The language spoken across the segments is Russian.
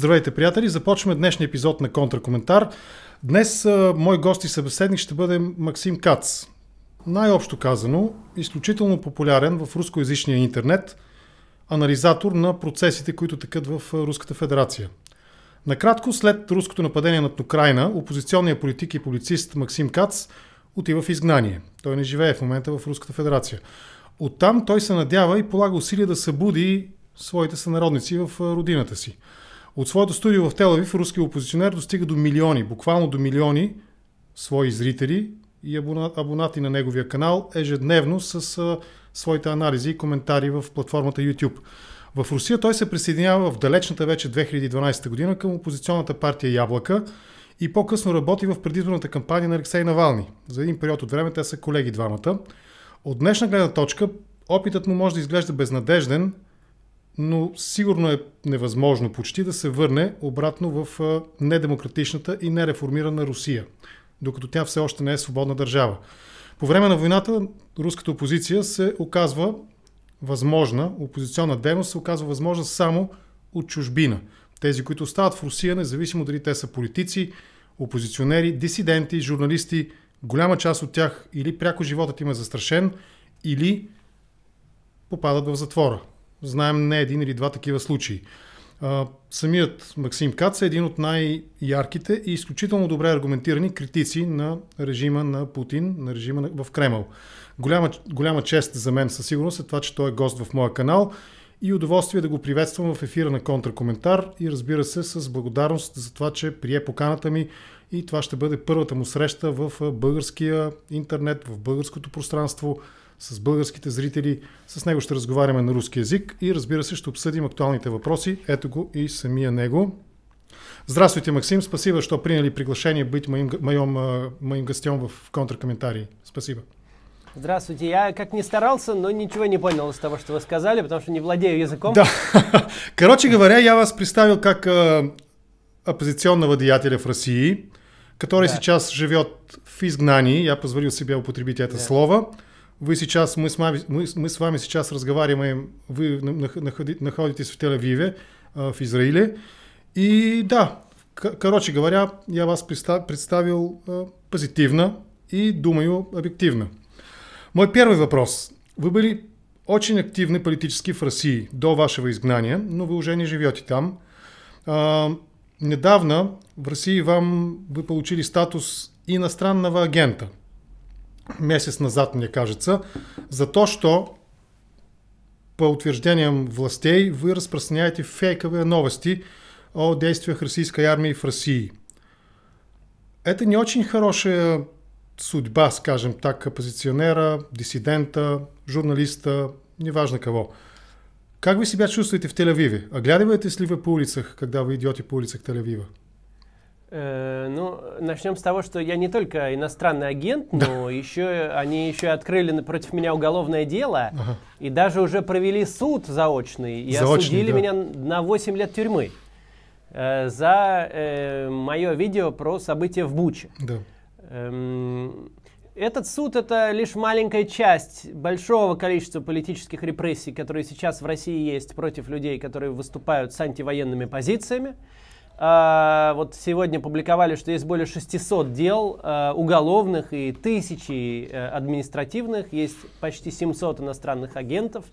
Здравейте, приятели! Започваме днешния епизод на Контракоментар. Днес а, мой гост и събеседник ще бъде Максим Кац. Най-общо казано, изключително популярен в рускоязичния интернет, анализатор на процесите, които текат в Руската федерация. Накратко, след руското нападение над Украина, опозиционният политик и публицист Максим Кац отива в изгнание. Той не живее в момента в Руската федерация. Оттам той се надява и полага усилия да събуди своите сънародници в родината си. От своето студио в Телавив руският опозиционер достига до милиони, буквално до милиони свои зрители и абонати на неговия канал ежедневно с а, своите анализи и коментари в платформата YouTube. В Русия той се присъединява в далечната вече 2012 година към опозиционната партия Яблака и по-късно работи в предизборната кампания на Алексей Навални. За един период от време те са колеги двамата. От днешна гледна точка опитът му може да изглежда безнадежден, но сигурно е невъзможно почти да се върне обратно в недемократичната и нереформирана Русия, докато тя все още не е свободна държава. По време на войната руската опозиция се оказва възможна, опозиционна дейност се оказва възможна само от чужбина. Тези, които остават в Русия, независимо дали те са политици, опозиционери, дисиденти, журналисти, голяма част от тях или пряко животът им е застрашен, или попадат в затвора. Знаем не един или два такива случаи. Самият Максим Кац е един от най-ярките и изключително добре аргументирани критици на режима на Путин, на режима в Кремъл. Голяма, голяма чест за мен със сигурност е това, че той е гост в моя канал и удоволствие да го приветствам в ефира на Контракоментар и разбира се с благодарност за това, че прие поканата ми и това ще бъде първата му среща в българския интернет, в българското пространство, с българските зрители. С него ще разговаряме на руски язик и разбира се ще обсъдим актуалните въпроси. Ето го и самия него. Здравствуйте, Максим. Спасибо, что приняли приглашение быть моим, моим, моим гостем в контркомментарии. Спасибо. Здравствуйте. Я как не старался, но ничего не понял из того, что вы сказали, потому что не владею языком. Да. Короче говоря, я вас представил как э, оппозиционного деятеля в России, который да. сейчас живет в изгнании. Я позволил себе употребить это да. слово. Вы сейчас, мы с, вами, мы, мы с вами сейчас разговариваем, вы находитесь в Тель-Авиве, э, в Израиле. И да, короче говоря, я вас представил э, позитивно и думаю объективно. Мой первый вопрос. Вы были очень активны политически в России до вашего изгнания, но вы уже не живете там. А, недавно в России вам вы получили статус иностранного агента – месец назад, мне кажется, за то, что по утверждениям властей вы распространяете фейковые новости о действиях российской армии в России. Это не очень хорошая судьба, скажем так, оппозиционера, диссидента, журналиста, неважно кого. Как вы себя чувствуете в Тель-Авиве? Оглядываетесь ли вы по улицах, когда вы идете по улицах Тель-Авива? Э, ну, начнем с того, что я не только иностранный агент, но еще они еще открыли против меня уголовное дело ага. и даже уже провели суд заочный и заочный, осудили да. меня на 8 лет тюрьмы э, за э, мое видео про события в Буче. Да. Эм, этот суд это лишь маленькая часть большого количества политических репрессий, которые сейчас в России есть против людей, которые выступают с антивоенными позициями. Uh, вот сегодня публиковали, что есть более 600 дел uh, уголовных и тысячи uh, административных, есть почти 700 иностранных агентов.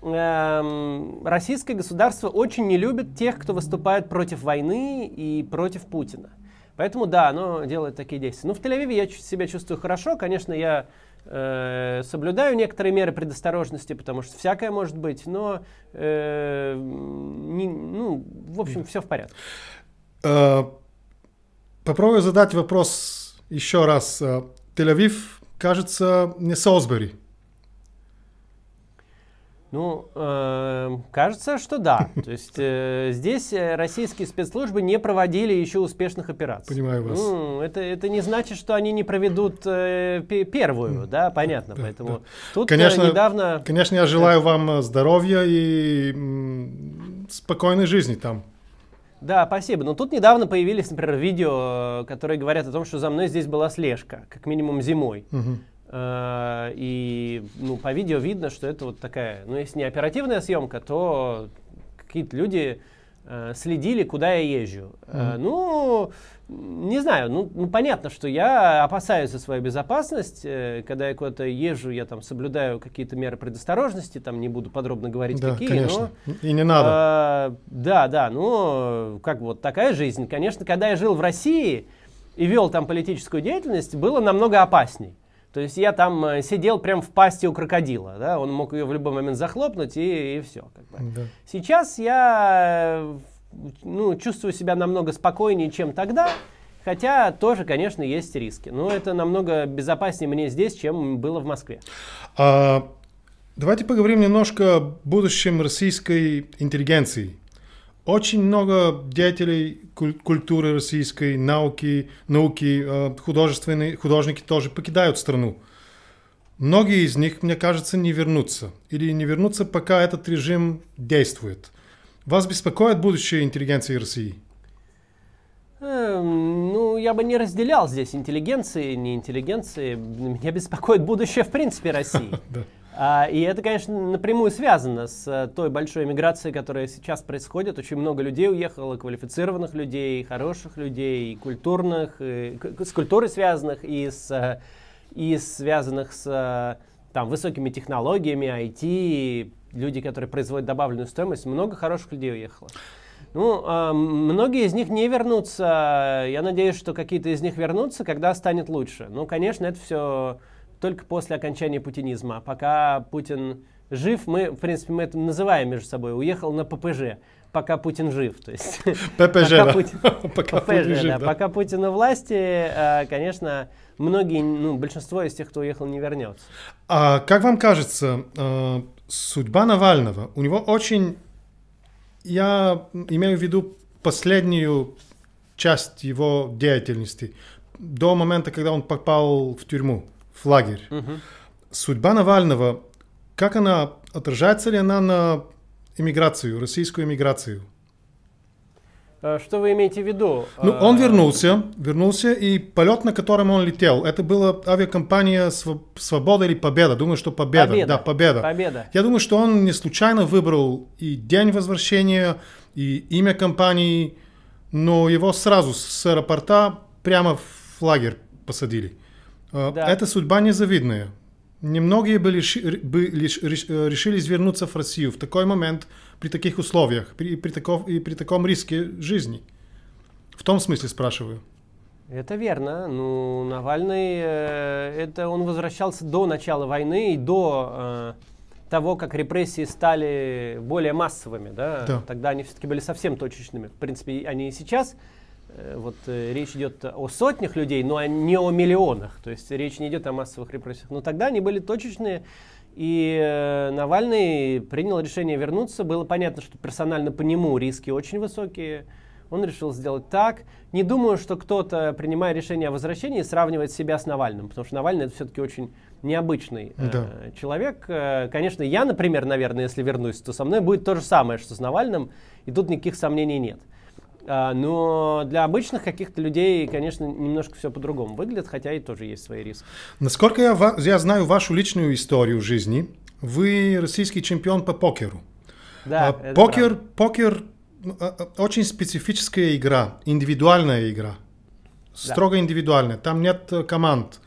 Эм, российское государство очень не любит тех, кто выступает против войны и против Путина. Поэтому да, оно делает такие действия. Ну, в Тель-Авиве я себя чувствую хорошо. Конечно, я э, соблюдаю некоторые меры предосторожности, потому что всякое может быть, но, э, не, ну, в общем, все в порядке. Э, попробую задать вопрос еще раз. Э, Тель-Авив, кажется, не Солсбери. Ну, э, кажется, что да. То есть э, здесь э, российские спецслужбы не проводили еще успешных операций. Понимаю вас. Ну, это, это не значит, что они не проведут э, первую, да, понятно. Да, Поэтому да. тут э, конечно, недавно... Конечно, я желаю вам э, здоровья и спокойной жизни там. Да, спасибо. Но тут недавно появились, например, видео, которые говорят о том, что за мной здесь была слежка, как минимум зимой. Угу. Э, и ну, по видео видно, что это вот такая, ну если не оперативная съемка, то какие-то люди э, следили, куда я езжу. Mm-hmm. Ну, не знаю, ну, ну понятно, что я опасаюсь за свою безопасность. Когда я куда-то езжу, я там соблюдаю какие-то меры предосторожности, там не буду подробно говорить, да, какие. Конечно. Но, И не надо. А, да, да, ну, как вот такая жизнь. Конечно, когда я жил в России и вел там политическую деятельность, было намного опасней. То есть я там э, сидел прям в пасти у крокодила, да, он мог ее в любой момент захлопнуть и, и все. Как бы. да. Сейчас я ну, чувствую себя намного спокойнее, чем тогда, хотя тоже, конечно, есть риски. Но это намного безопаснее мне здесь, чем было в Москве. А, давайте поговорим немножко о будущем российской интеллигенции. Очень много деятелей культуры российской, науки, науки, э, художественные художники тоже покидают страну. Многие из них, мне кажется, не вернутся. Или не вернутся, пока этот режим действует. Вас беспокоит будущее интеллигенции России? Эм, ну, я бы не разделял здесь интеллигенции, не интеллигенции. Меня беспокоит будущее, в принципе, России. А, и это, конечно, напрямую связано с э, той большой миграцией, которая сейчас происходит. Очень много людей уехало, квалифицированных людей, хороших людей, культурных, и, с культурой связанных и, с, э, и связанных с э, там, высокими технологиями, IT, люди, которые производят добавленную стоимость. Много хороших людей уехало. Ну, э, многие из них не вернутся. Я надеюсь, что какие-то из них вернутся, когда станет лучше. Ну, конечно, это все только после окончания путинизма. Пока Путин жив, мы, в принципе, мы это называем между собой, уехал на ППЖ, пока Путин жив. То есть, ППЖ, пока, да. Путин, пока, ППЖ, Путин жив, да. да. пока Путин у власти, э, конечно, многие, ну, большинство из тех, кто уехал, не вернется. А как вам кажется, э, судьба Навального, у него очень, я имею в виду последнюю часть его деятельности, до момента, когда он попал в тюрьму в лагерь. Угу. Судьба Навального, как она, отражается ли она на иммиграцию, российскую иммиграцию? А, что вы имеете в виду? Ну, он а, вернулся, вернулся, и полет, на котором он летел, это была авиакомпания «Свобода» или «Победа». Думаю, что «Победа». Победа. Да, «Победа». Победа. Я думаю, что он не случайно выбрал и день возвращения, и имя компании, но его сразу с аэропорта прямо в лагерь посадили. А, да. Это судьба незавидная. Немногие были, были, э, решили вернуться в Россию в такой момент, при таких условиях, при, при, таков, и при таком риске жизни. В том смысле спрашиваю. Это верно. Ну, Навальный, э, это он возвращался до начала войны и до э, того, как репрессии стали более массовыми. Да? Да. Тогда они все-таки были совсем точечными. В принципе, они и сейчас Э, вот э, речь идет о сотнях людей, но не о миллионах. То есть речь не идет о массовых репрессиях. Но тогда они были точечные, и э, Навальный принял решение вернуться. Было понятно, что персонально по нему риски очень высокие. Он решил сделать так. Не думаю, что кто-то, принимая решение о возвращении, сравнивает себя с Навальным, потому что Навальный это все-таки очень необычный да. э, человек. Конечно, я, например, наверное, если вернусь, то со мной будет то же самое, что с Навальным, и тут никаких сомнений нет. А, но для обычных каких-то людей, конечно, немножко все по-другому выглядит, хотя и тоже есть свои риски. Насколько я, я знаю вашу личную историю жизни, вы российский чемпион по покеру. Да, а, покер, покер а, а, очень специфическая игра, индивидуальная игра, строго да. индивидуальная. Там нет э, команд.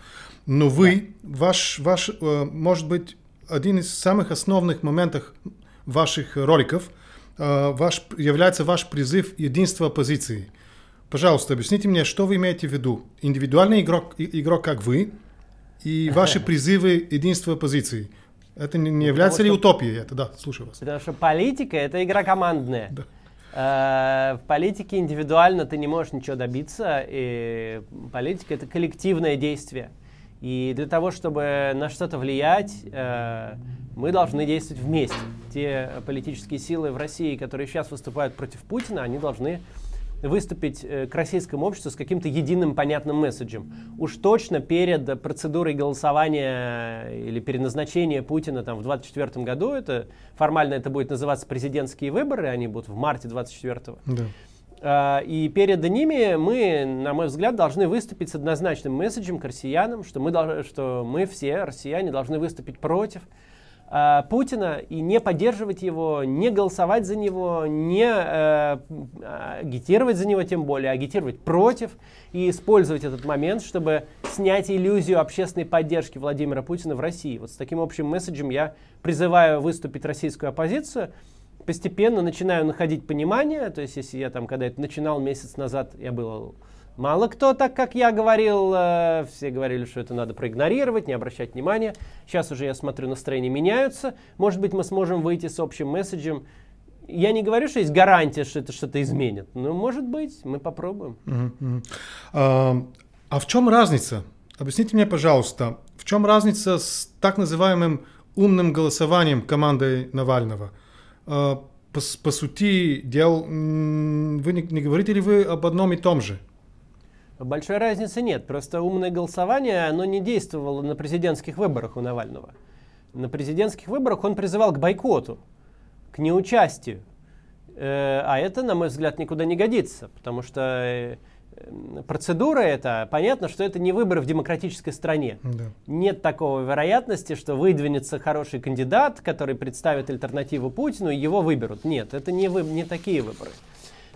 Но вы, да. ваш, ваш, э, может быть, один из самых основных моментов ваших роликов – ваш, является ваш призыв единства позиции. Пожалуйста, объясните мне, что вы имеете в виду? Индивидуальный игрок, игрок как вы и ваши призывы единства позиции. Это не, не является ли утопией? Это, да, слушаю вас. Потому что политика – это игра командная. Да. Э, в политике индивидуально ты не можешь ничего добиться, и политика – это коллективное действие. И для того, чтобы на что-то влиять, э, мы должны действовать вместе. Те политические силы в России, которые сейчас выступают против Путина, они должны выступить э, к российскому обществу с каким-то единым понятным месседжем. Уж точно перед процедурой голосования или переназначения Путина там, в 2024 году, это, формально это будет называться президентские выборы, они будут в марте 2024 да. А, и перед ними мы, на мой взгляд, должны выступить с однозначным месседжем к россиянам, что мы, что мы все, россияне, должны выступить против э, Путина и не поддерживать его, не голосовать за него, не э, агитировать за него тем более, агитировать против и использовать этот момент, чтобы снять иллюзию общественной поддержки Владимира Путина в России. Вот с таким общим месседжем я призываю выступить российскую оппозицию. Постепенно начинаю находить понимание, то есть если я там, когда это начинал месяц назад, я был Мало кто так, как я говорил, э, все говорили, что это надо проигнорировать, не обращать внимания. Сейчас уже я смотрю, настроения меняются. Может быть, мы сможем выйти с общим месседжем. Я не говорю, что есть гарантия, что это что-то изменит. Но может быть, мы попробуем. А, а в чем разница? Объясните мне, пожалуйста, в чем разница с так называемым умным голосованием команды Навального? А, по, по сути дел, вы не, не говорите ли вы об одном и том же? Большой разницы нет. Просто умное голосование, оно не действовало на президентских выборах у Навального. На президентских выборах он призывал к бойкоту, к неучастию. Э, а это, на мой взгляд, никуда не годится, потому что э, процедура это, понятно, что это не выборы в демократической стране. Да. Нет такого вероятности, что выдвинется хороший кандидат, который представит альтернативу Путину, и его выберут. Нет, это не, вы, не такие выборы.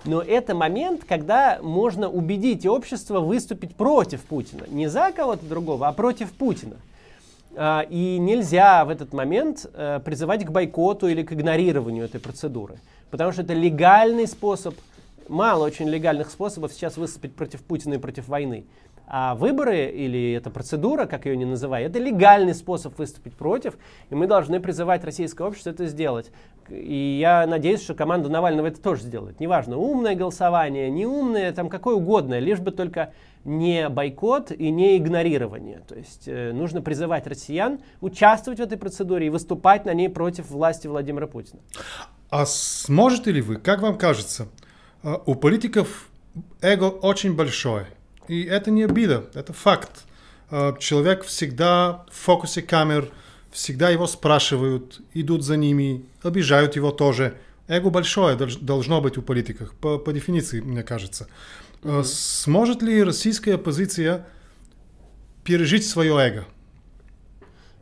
Но это момент, когда можно убедить общество выступить против Путина. Не за кого-то другого, а против Путина. А, и нельзя в этот момент э, призывать к бойкоту или к игнорированию этой процедуры. Потому что это легальный способ, мало очень легальных способов сейчас выступить против Путина и против войны. А выборы или эта процедура, как ее не называют, это легальный способ выступить против, и мы должны призывать российское общество это сделать. И я надеюсь, что команда Навального это тоже сделает. Неважно, умное голосование, не умное, там какое угодно, лишь бы только не бойкот и не игнорирование. То есть э, нужно призывать россиян участвовать в этой процедуре и выступать на ней против власти Владимира Путина. А сможете ли вы, как вам кажется, у политиков эго очень большое – и это не обида, это факт. А, человек всегда в фокусе камер, всегда его спрашивают, идут за ними, обижают его тоже. Эго большое должно быть у политиков, по, по дефиниции, мне кажется. Mm-hmm. Сможет ли российская оппозиция пережить свое эго?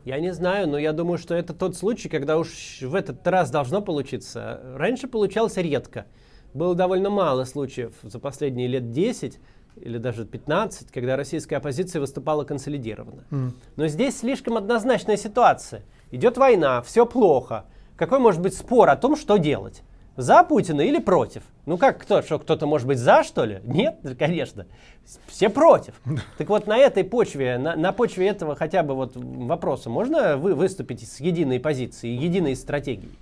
Я не знаю, но я думаю, что это тот случай, когда уж в этот раз должно получиться. Раньше получалось редко. Было довольно мало случаев за последние лет 10, или даже 15, когда российская оппозиция выступала консолидированно. Mm. Но здесь слишком однозначная ситуация. Идет война, все плохо. Какой может быть спор о том, что делать? За Путина или против? Ну как, кто, что кто-то может быть за, что ли? Нет, конечно. Все против. Так вот, на этой почве, на, на почве этого хотя бы вот вопроса можно вы выступить с единой позицией, единой стратегией?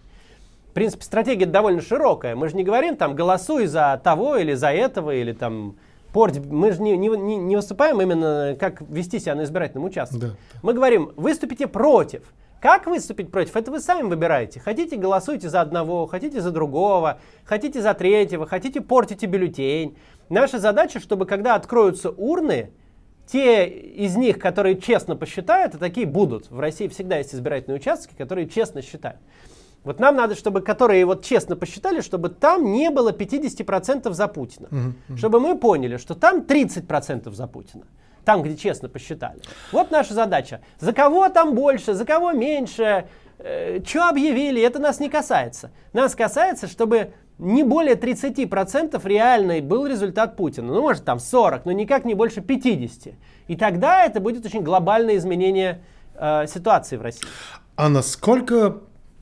В принципе, стратегия довольно широкая. Мы же не говорим там голосуй за того или за этого, или там портить. Мы же не, не, не выступаем именно как вести себя на избирательном участке. Да. Мы говорим, выступите против. Как выступить против? Это вы сами выбираете. Хотите, голосуйте за одного, хотите за другого, хотите за третьего, хотите, портите бюллетень. Наша задача, чтобы когда откроются урны, те из них, которые честно посчитают, а такие будут. В России всегда есть избирательные участки, которые честно считают. Вот нам надо, чтобы, которые вот честно посчитали, чтобы там не было 50% за Путина. Угу. Чтобы мы поняли, что там 30% за Путина. Там, где честно посчитали. Вот наша задача. За кого там больше, за кого меньше, э, что объявили, это нас не касается. Нас касается, чтобы не более 30% реальный был результат Путина. Ну, может, там 40, но никак не больше 50. И тогда это будет очень глобальное изменение э, ситуации в России. А насколько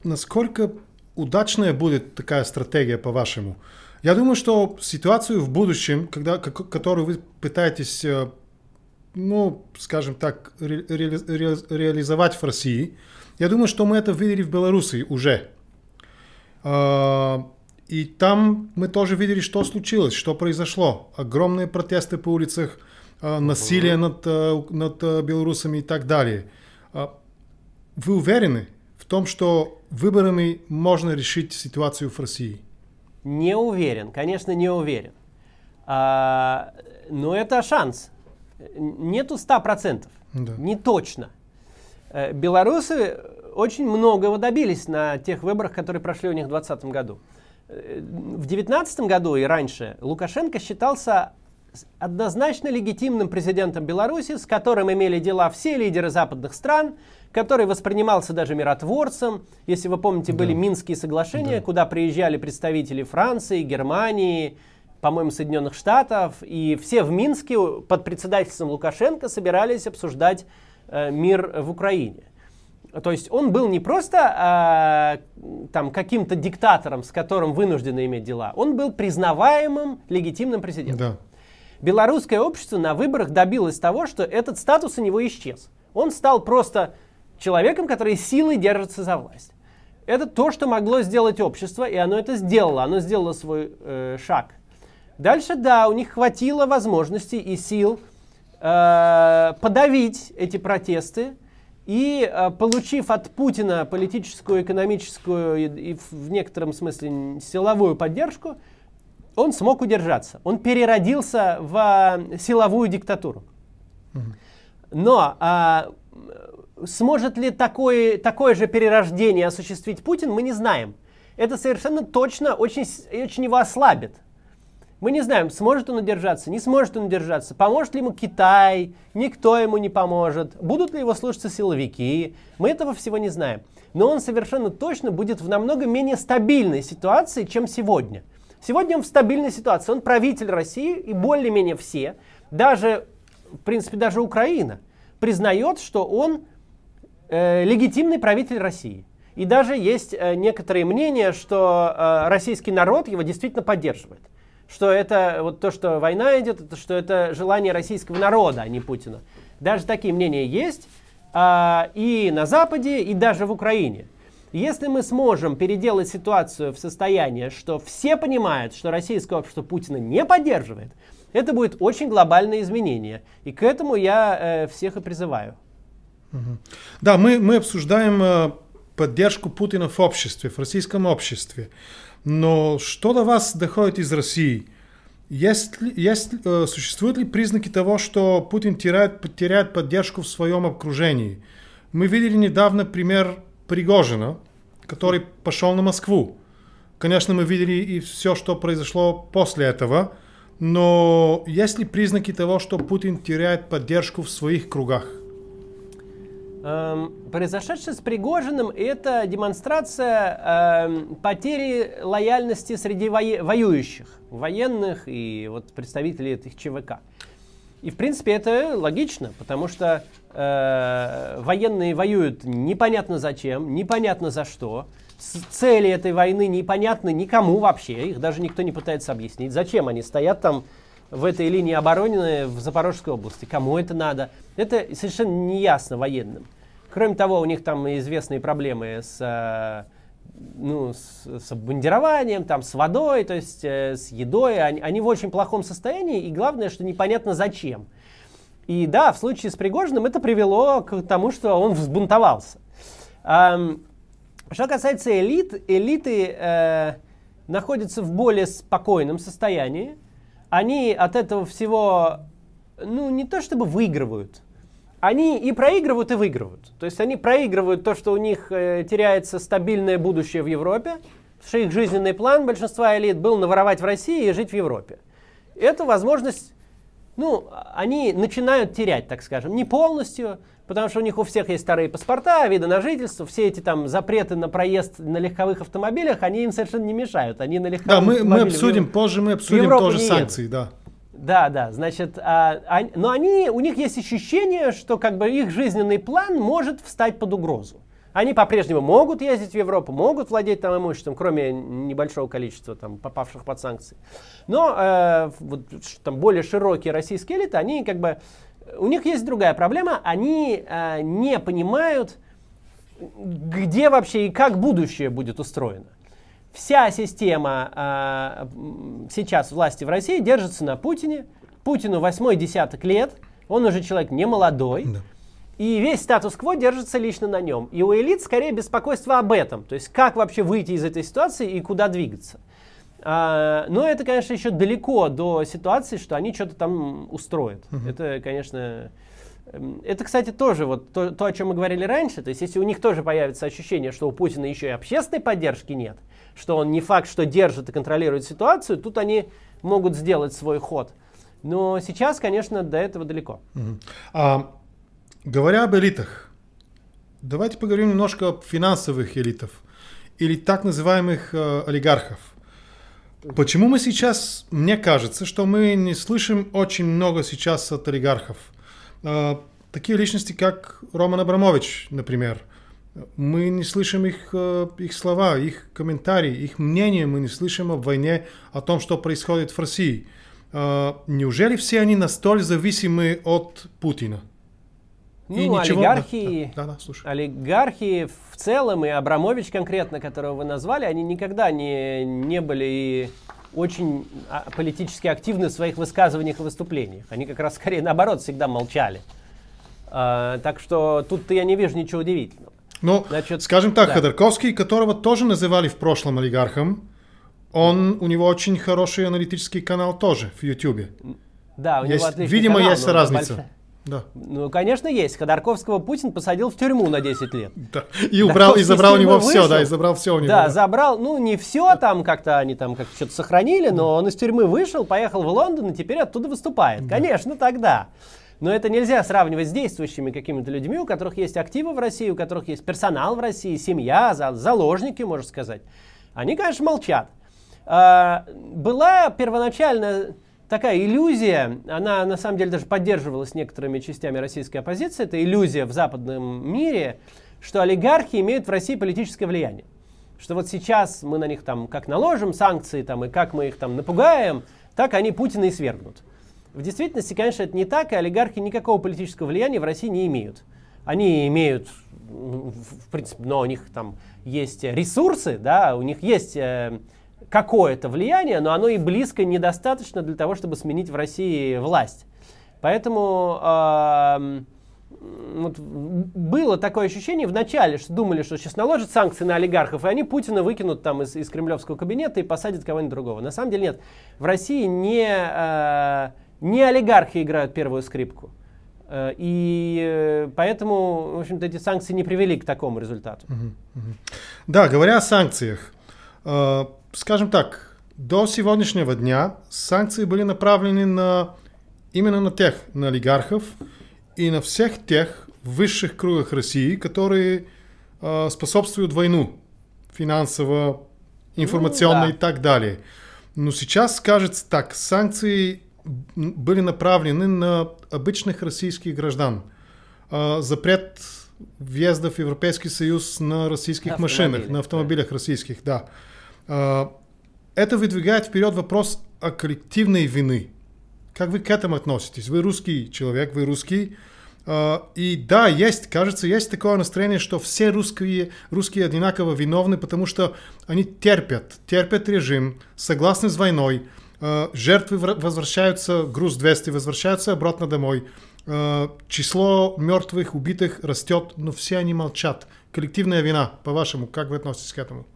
насколько удачная будет такая стратегия, по-вашему? Я думаю, что ситуацию в будущем, когда, которую вы пытаетесь, э, ну, скажем так, ре, ре, ре, реализовать в России, я думаю, что мы это видели в Беларуси уже. А, и там мы тоже видели, что случилось, что произошло. Огромные протесты по улицах, а, насилие над, э, над э, белорусами и так далее. А, вы уверены, в том, что выборами можно решить ситуацию в России? Не уверен, конечно, не уверен. А, но это шанс. Нету 100%. Да. Не точно. Э, белорусы очень многого добились на тех выборах, которые прошли у них в 2020 году. Э, в 2019 году и раньше Лукашенко считался однозначно легитимным президентом Беларуси, с которым имели дела все лидеры западных стран, который воспринимался даже миротворцем. Если вы помните, были да. Минские соглашения, да. куда приезжали представители Франции, Германии, по-моему, Соединенных Штатов, и все в Минске под председательством Лукашенко собирались обсуждать э, мир в Украине. То есть он был не просто э, там каким-то диктатором, с которым вынуждены иметь дела, он был признаваемым легитимным президентом. Да. Белорусское общество на выборах добилось того, что этот статус у него исчез. Он стал просто человеком, который силой держится за власть. Это то, что могло сделать общество, и оно это сделало. Оно сделало свой э, шаг. Дальше, да, у них хватило возможностей и сил э, подавить эти протесты, и э, получив от Путина политическую, экономическую и, и в некотором смысле силовую поддержку, он смог удержаться. Он переродился в э, силовую диктатуру. Но а, сможет ли такое, такое же перерождение осуществить Путин, мы не знаем. Это совершенно точно очень, очень его ослабит. Мы не знаем, сможет он удержаться, не сможет он удержаться, поможет ли ему Китай, никто ему не поможет, будут ли его слушаться силовики, мы этого всего не знаем. Но он совершенно точно будет в намного менее стабильной ситуации, чем сегодня. Сегодня он в стабильной ситуации, он правитель России, и более-менее все, даже, в принципе, даже Украина, признает, что он э, легитимный правитель России. И даже есть э, некоторые мнения, что э, российский народ его действительно поддерживает что это вот то, что война идет, это, что это желание российского народа, а не Путина. Даже такие мнения есть а, и на Западе, и даже в Украине. Если мы сможем переделать ситуацию в состояние, что все понимают, что российское общество Путина не поддерживает, это будет очень глобальное изменение. И к этому я э, всех и призываю. Да, мы, мы обсуждаем э, поддержку Путина в обществе, в российском обществе. Но что до вас доходит из России? Есть, есть, э, существуют ли признаки того, что Путин теряет, теряет поддержку в своем окружении? Мы видели недавно пример Пригожина, который пошел на Москву. Конечно, мы видели и все, что произошло после этого, но есть ли признаки того, что Путин теряет поддержку в своих кругах? Эм, произошедшее с Пригожиным – это демонстрация эм, потери лояльности среди во- воюющих, военных и вот представителей этих ЧВК. И, в принципе, это логично, потому что э, военные воюют непонятно зачем, непонятно за что. С цели этой войны непонятны никому вообще, их даже никто не пытается объяснить. Зачем они стоят там в этой линии обороны в Запорожской области? Кому это надо? Это совершенно неясно военным. Кроме того, у них там известные проблемы с, э, ну, с, с обмундированием, там, с водой, то есть э, с едой. Они, они в очень плохом состоянии, и главное, что непонятно зачем. И да, в случае с Пригожиным это привело к тому, что он взбунтовался. Эм, что касается элит, элиты э, находятся в более спокойном состоянии. Они от этого всего, ну, не то чтобы выигрывают, они и проигрывают, и выигрывают. То есть они проигрывают то, что у них э, теряется стабильное будущее в Европе, что их жизненный план большинства элит был наворовать в России и жить в Европе. Эту возможность, ну, они начинают терять, так скажем, не полностью, потому что у них у всех есть старые паспорта, виды на жительство, все эти там запреты на проезд на легковых автомобилях, они им совершенно не мешают. Они на легковых Да, мы, мы обсудим, позже мы обсудим тоже санкции, едут. да. Да, да, значит, а, а, но они, у них есть ощущение, что как бы их жизненный план может встать под угрозу. Они по-прежнему могут ездить в Европу, могут владеть там имуществом, кроме небольшого количества там, попавших под санкции. Но э, вот, там более широкие российские элиты, они как бы, у них есть другая проблема, они э, не понимают, где вообще и как будущее будет устроено вся система э, сейчас власти в России держится на Путине. Путину восьмой десяток лет, он уже человек не молодой. Да. И весь статус-кво держится лично на нем. И у элит скорее беспокойство об этом. То есть как вообще выйти из этой ситуации и куда двигаться. А, но это, конечно, еще далеко до ситуации, что они что-то там устроят. Угу. Это, конечно, это, кстати, тоже вот то, то, о чем мы говорили раньше. То есть, если у них тоже появится ощущение, что у Путина еще и общественной поддержки нет, что он не факт, что держит и контролирует ситуацию, тут они могут сделать свой ход. Но сейчас, конечно, до этого далеко. Угу. А, говоря об элитах, давайте поговорим немножко о финансовых элитов или так называемых э, олигархов. Почему мы сейчас, мне кажется, что мы не слышим очень много сейчас от олигархов. Э, такие личности, как Роман Абрамович, например. Мы не слышим их, э, их слова, их комментарии, их мнения, мы не слышим о войне, о том, что происходит в России. Э, неужели все они настолько зависимы от Путина? Ну, и ничего... олигархи, да, да, да, слушай. олигархи в целом, и Абрамович конкретно, которого вы назвали, они никогда не, не были очень а, политически активны в своих высказываниях и выступлениях. Они как раз скорее наоборот всегда молчали. А, так что тут я не вижу ничего удивительного. Ну, Значит, скажем так, да. Ходорковский, которого тоже называли в прошлом олигархом, он, у него очень хороший аналитический канал тоже в Ютубе. Да, у есть, него отличный Видимо, канал, есть разница. Большая... Да. Ну, конечно, есть. Ходорковского Путин посадил в тюрьму на 10 лет. Да. И убрал, и забрал у него все, да, и забрал все у него. Да, да. забрал, ну, не все, там как-то они там как что-то сохранили, но он из тюрьмы вышел, поехал в Лондон и теперь оттуда выступает. Да. Конечно, тогда. Но это нельзя сравнивать с действующими какими-то людьми, у которых есть активы в России, у которых есть персонал в России, семья, заложники, можно сказать. Они, конечно, молчат. А, была первоначально такая иллюзия, она на самом деле даже поддерживалась некоторыми частями российской оппозиции, это иллюзия в западном мире, что олигархи имеют в России политическое влияние. Что вот сейчас мы на них там как наложим санкции там, и как мы их там напугаем, так они Путина и свергнут. В действительности, конечно, это не так, и олигархи никакого политического влияния в России не имеют. Они имеют, в принципе, но у них там есть ресурсы, да, у них есть э, какое-то влияние, но оно и близко недостаточно для того, чтобы сменить в России власть. Поэтому э, вот, было такое ощущение в начале, что думали, что сейчас наложат санкции на олигархов, и они Путина выкинут там из, из кремлевского кабинета и посадят кого-нибудь другого. На самом деле нет. В России не, э, не олигархи играют первую скрипку. Э, и э, поэтому, в общем-то, эти санкции не привели к такому результату. Да, говоря о санкциях, э, скажем так, до сегодняшнего дня санкции были направлены на именно на тех, на олигархов и на всех тех высших кругах России, которые способствуют войну финансово, информационно ну, да. и так далее. Но сейчас кажется так, санкции были направлены на обычных российских граждан. Э, запрет въезда в Европейский Союз на российских машинах, на автомобилях да. российских, да. А, это выдвигает вперед вопрос о коллективной вины. Как вы к этому относитесь? Вы русский человек, вы русский. А, и да, есть, кажется, есть такое настроение, что все русские, русские одинаково виновны, потому что они терпят, терпят режим, согласны с войной, а, жертвы возвращаются, груз 200 возвращаются обратно домой, число мертвых, убитых растет, но все они молчат. Коллективная вина, по-вашему, как вы относитесь к этому?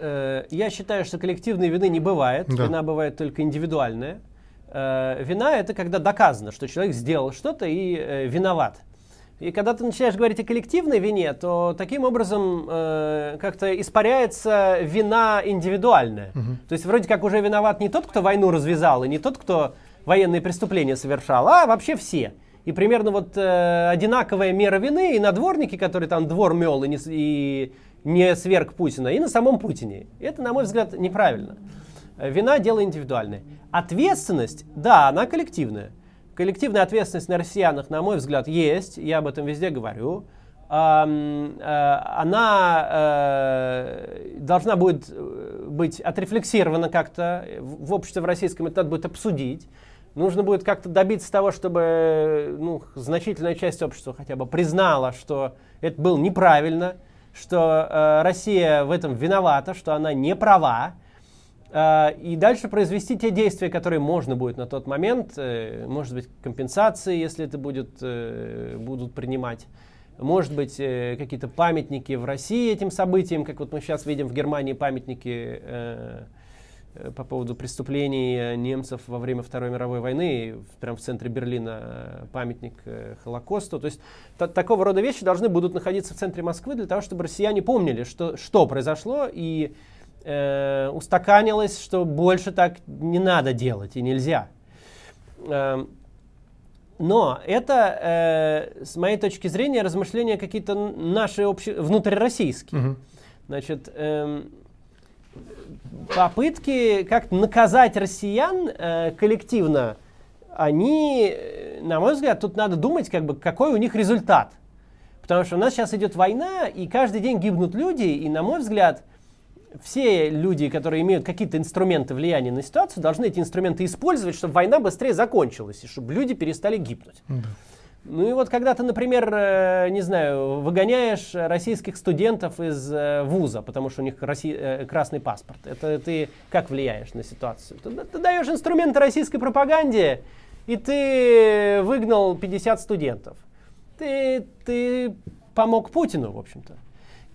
Э, я считаю, что коллективной вины не бывает. Да. Вина бывает только индивидуальная. Э, вина это когда доказано, что человек сделал что-то и э, виноват. И когда ты начинаешь говорить о коллективной вине, то таким образом э, как-то испаряется вина индивидуальная. Угу. То есть вроде как уже виноват не тот, кто войну развязал, и не тот, кто военные преступления совершал, а вообще все. И примерно вот э, одинаковая мера вины и на дворнике, который там двор мел и, не, и не сверг Путина, и на самом Путине. Это, на мой взгляд, неправильно. Вина – дело индивидуальное. Ответственность, да, она коллективная. Коллективная ответственность на россиянах, на мой взгляд, есть. Я об этом везде говорю. Э, она э, должна будет э, быть отрефлексирована как-то. В обществе в российском это надо будет обсудить. Нужно будет как-то добиться того, чтобы ну, значительная часть общества хотя бы признала, что это было неправильно – что Россия в этом виновата, что она не права, и дальше произвести те действия, которые можно будет на тот момент, э, может быть, компенсации, если это будет, э, будут принимать, может быть, э, какие-то памятники в России этим событиям, как вот мы сейчас видим в Германии памятники по поводу преступлений немцев во время Второй мировой войны, прямо в центре Берлина памятник Холокосту. То есть та, такого рода вещи должны будут находиться в центре Москвы для того, чтобы россияне помнили, что, что произошло. И э, устаканилось, что больше так не надо делать и нельзя. Э, Но это, э, с моей точки зрения, размышления какие-то наши общие, внутрироссийские. Угу. Значит, э, попытки как-то наказать россиян э, коллективно, они, на мой взгляд, тут надо думать, как бы, какой у них результат. Потому что у нас сейчас идет война, и каждый день гибнут люди, и, на мой взгляд, все люди, которые имеют какие-то инструменты влияния на ситуацию, должны эти инструменты использовать, чтобы война быстрее закончилась, и чтобы люди перестали гибнуть. Да. Ну и вот когда ты, например, э, не знаю, выгоняешь российских студентов из э, вуза, потому что у них Росси... Э, красный паспорт, это ты как влияешь на ситуацию? Ты, ты даешь инструменты российской пропаганде, и ты выгнал 50 студентов. Ты, ты помог Путину, в общем-то.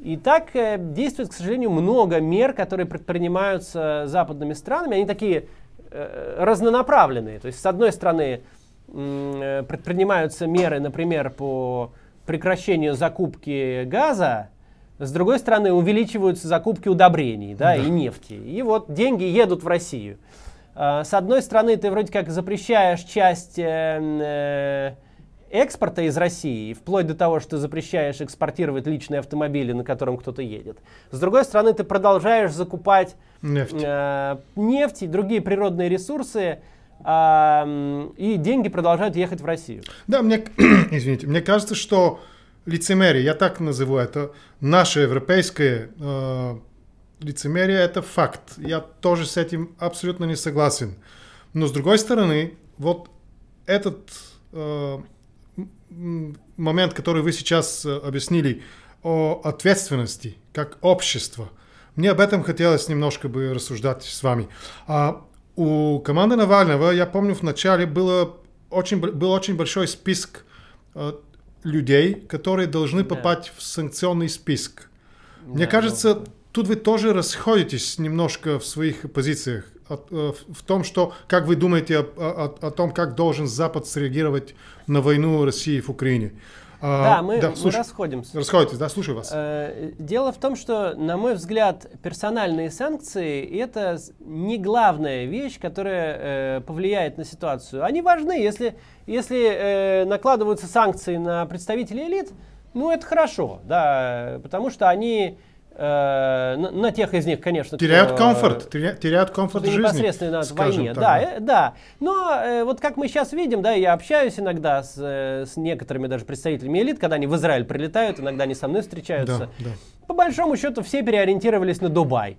И так э, действует, к сожалению, много мер, которые предпринимаются западными странами. Они такие э, разнонаправленные. То есть, с одной стороны, э, предпринимаются меры, например, по прекращению закупки газа, с другой стороны, увеличиваются закупки удобрений да, да. и нефти. И вот деньги едут в Россию. Э, с одной стороны, ты вроде как запрещаешь часть э, э, экспорта из России, вплоть до того, что запрещаешь экспортировать личные автомобили, на котором кто-то едет. С другой стороны, ты продолжаешь закупать нефть, э, нефть и другие природные ресурсы, э, и деньги продолжают ехать в Россию. Да, мне, извините, мне кажется, что лицемерие, я так назову это, наше европейское э, лицемерие, это факт. Я тоже с этим абсолютно не согласен. Но с другой стороны, вот этот э, момент, который вы сейчас э, объяснили, о ответственности как общество. Мне об этом хотелось немножко бы рассуждать с вами. А у команды Навального, я помню, в начале было очень, был очень большой список э, людей, которые должны попасть да. в санкционный список. Да, Мне кажется, да. тут вы тоже расходитесь немножко в своих позициях. Э, в том, что, как вы думаете о, о, о том, как должен Запад среагировать на войну России в Украине? А, да, мы, да, слушай, мы расходимся. Расходитесь, да, слушаю вас. Э, дело в том, что, на мой взгляд, персональные санкции это не главная вещь, которая э, повлияет на ситуацию. Они важны, если, если накладываются санкции на представителей элит, ну это хорошо, да, потому что они Э, на, на тех из них, конечно, теряют кто, комфорт, теряют комфорт жизни. Непосредственно в войне, так. да, э, да. Но э, вот как мы сейчас видим, да, я общаюсь иногда с, э, с некоторыми даже представителями элит, когда они в Израиль прилетают, иногда они со мной встречаются. Да, да. По большому счету все переориентировались на Дубай.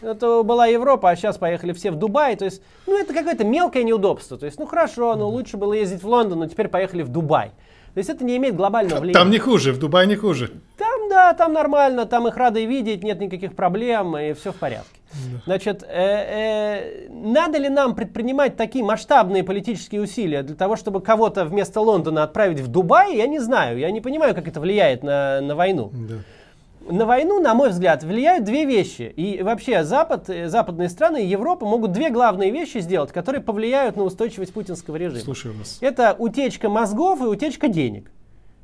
Это была Европа, а сейчас поехали все в Дубай. То есть, ну, это какое-то мелкое неудобство. То есть, ну, хорошо, но лучше было ездить в Лондон, но теперь поехали в Дубай. То есть это не имеет глобального влияния. Там не хуже, в Дубае не хуже. Там, да, там нормально, там их рады видеть, нет никаких проблем, и все в порядке. Да. Значит, э, э, надо ли нам предпринимать такие масштабные политические усилия для того, чтобы кого-то вместо Лондона отправить в Дубай? Я не знаю, я не понимаю, как это влияет на, на войну. Да на войну, на мой взгляд, влияют две вещи. И вообще Запад, э, западные страны и Европа могут две главные вещи сделать, которые повлияют на устойчивость путинского режима. Слушаю вас. Это утечка мозгов и утечка денег.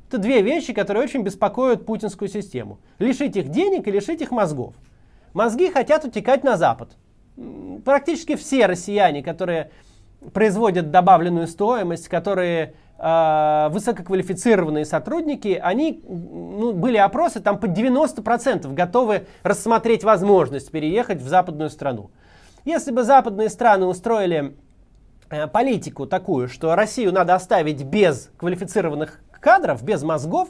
Это две вещи, которые очень беспокоят путинскую систему. Лишить их денег и лишить их мозгов. Мозги хотят утекать на Запад. Практически все россияне, которые производят добавленную стоимость, которые э, высококвалифицированные сотрудники, они, ну, были опросы, там под 90% готовы рассмотреть возможность переехать в западную страну. Если бы западные страны устроили э, политику такую, что Россию надо оставить без квалифицированных кадров, без мозгов,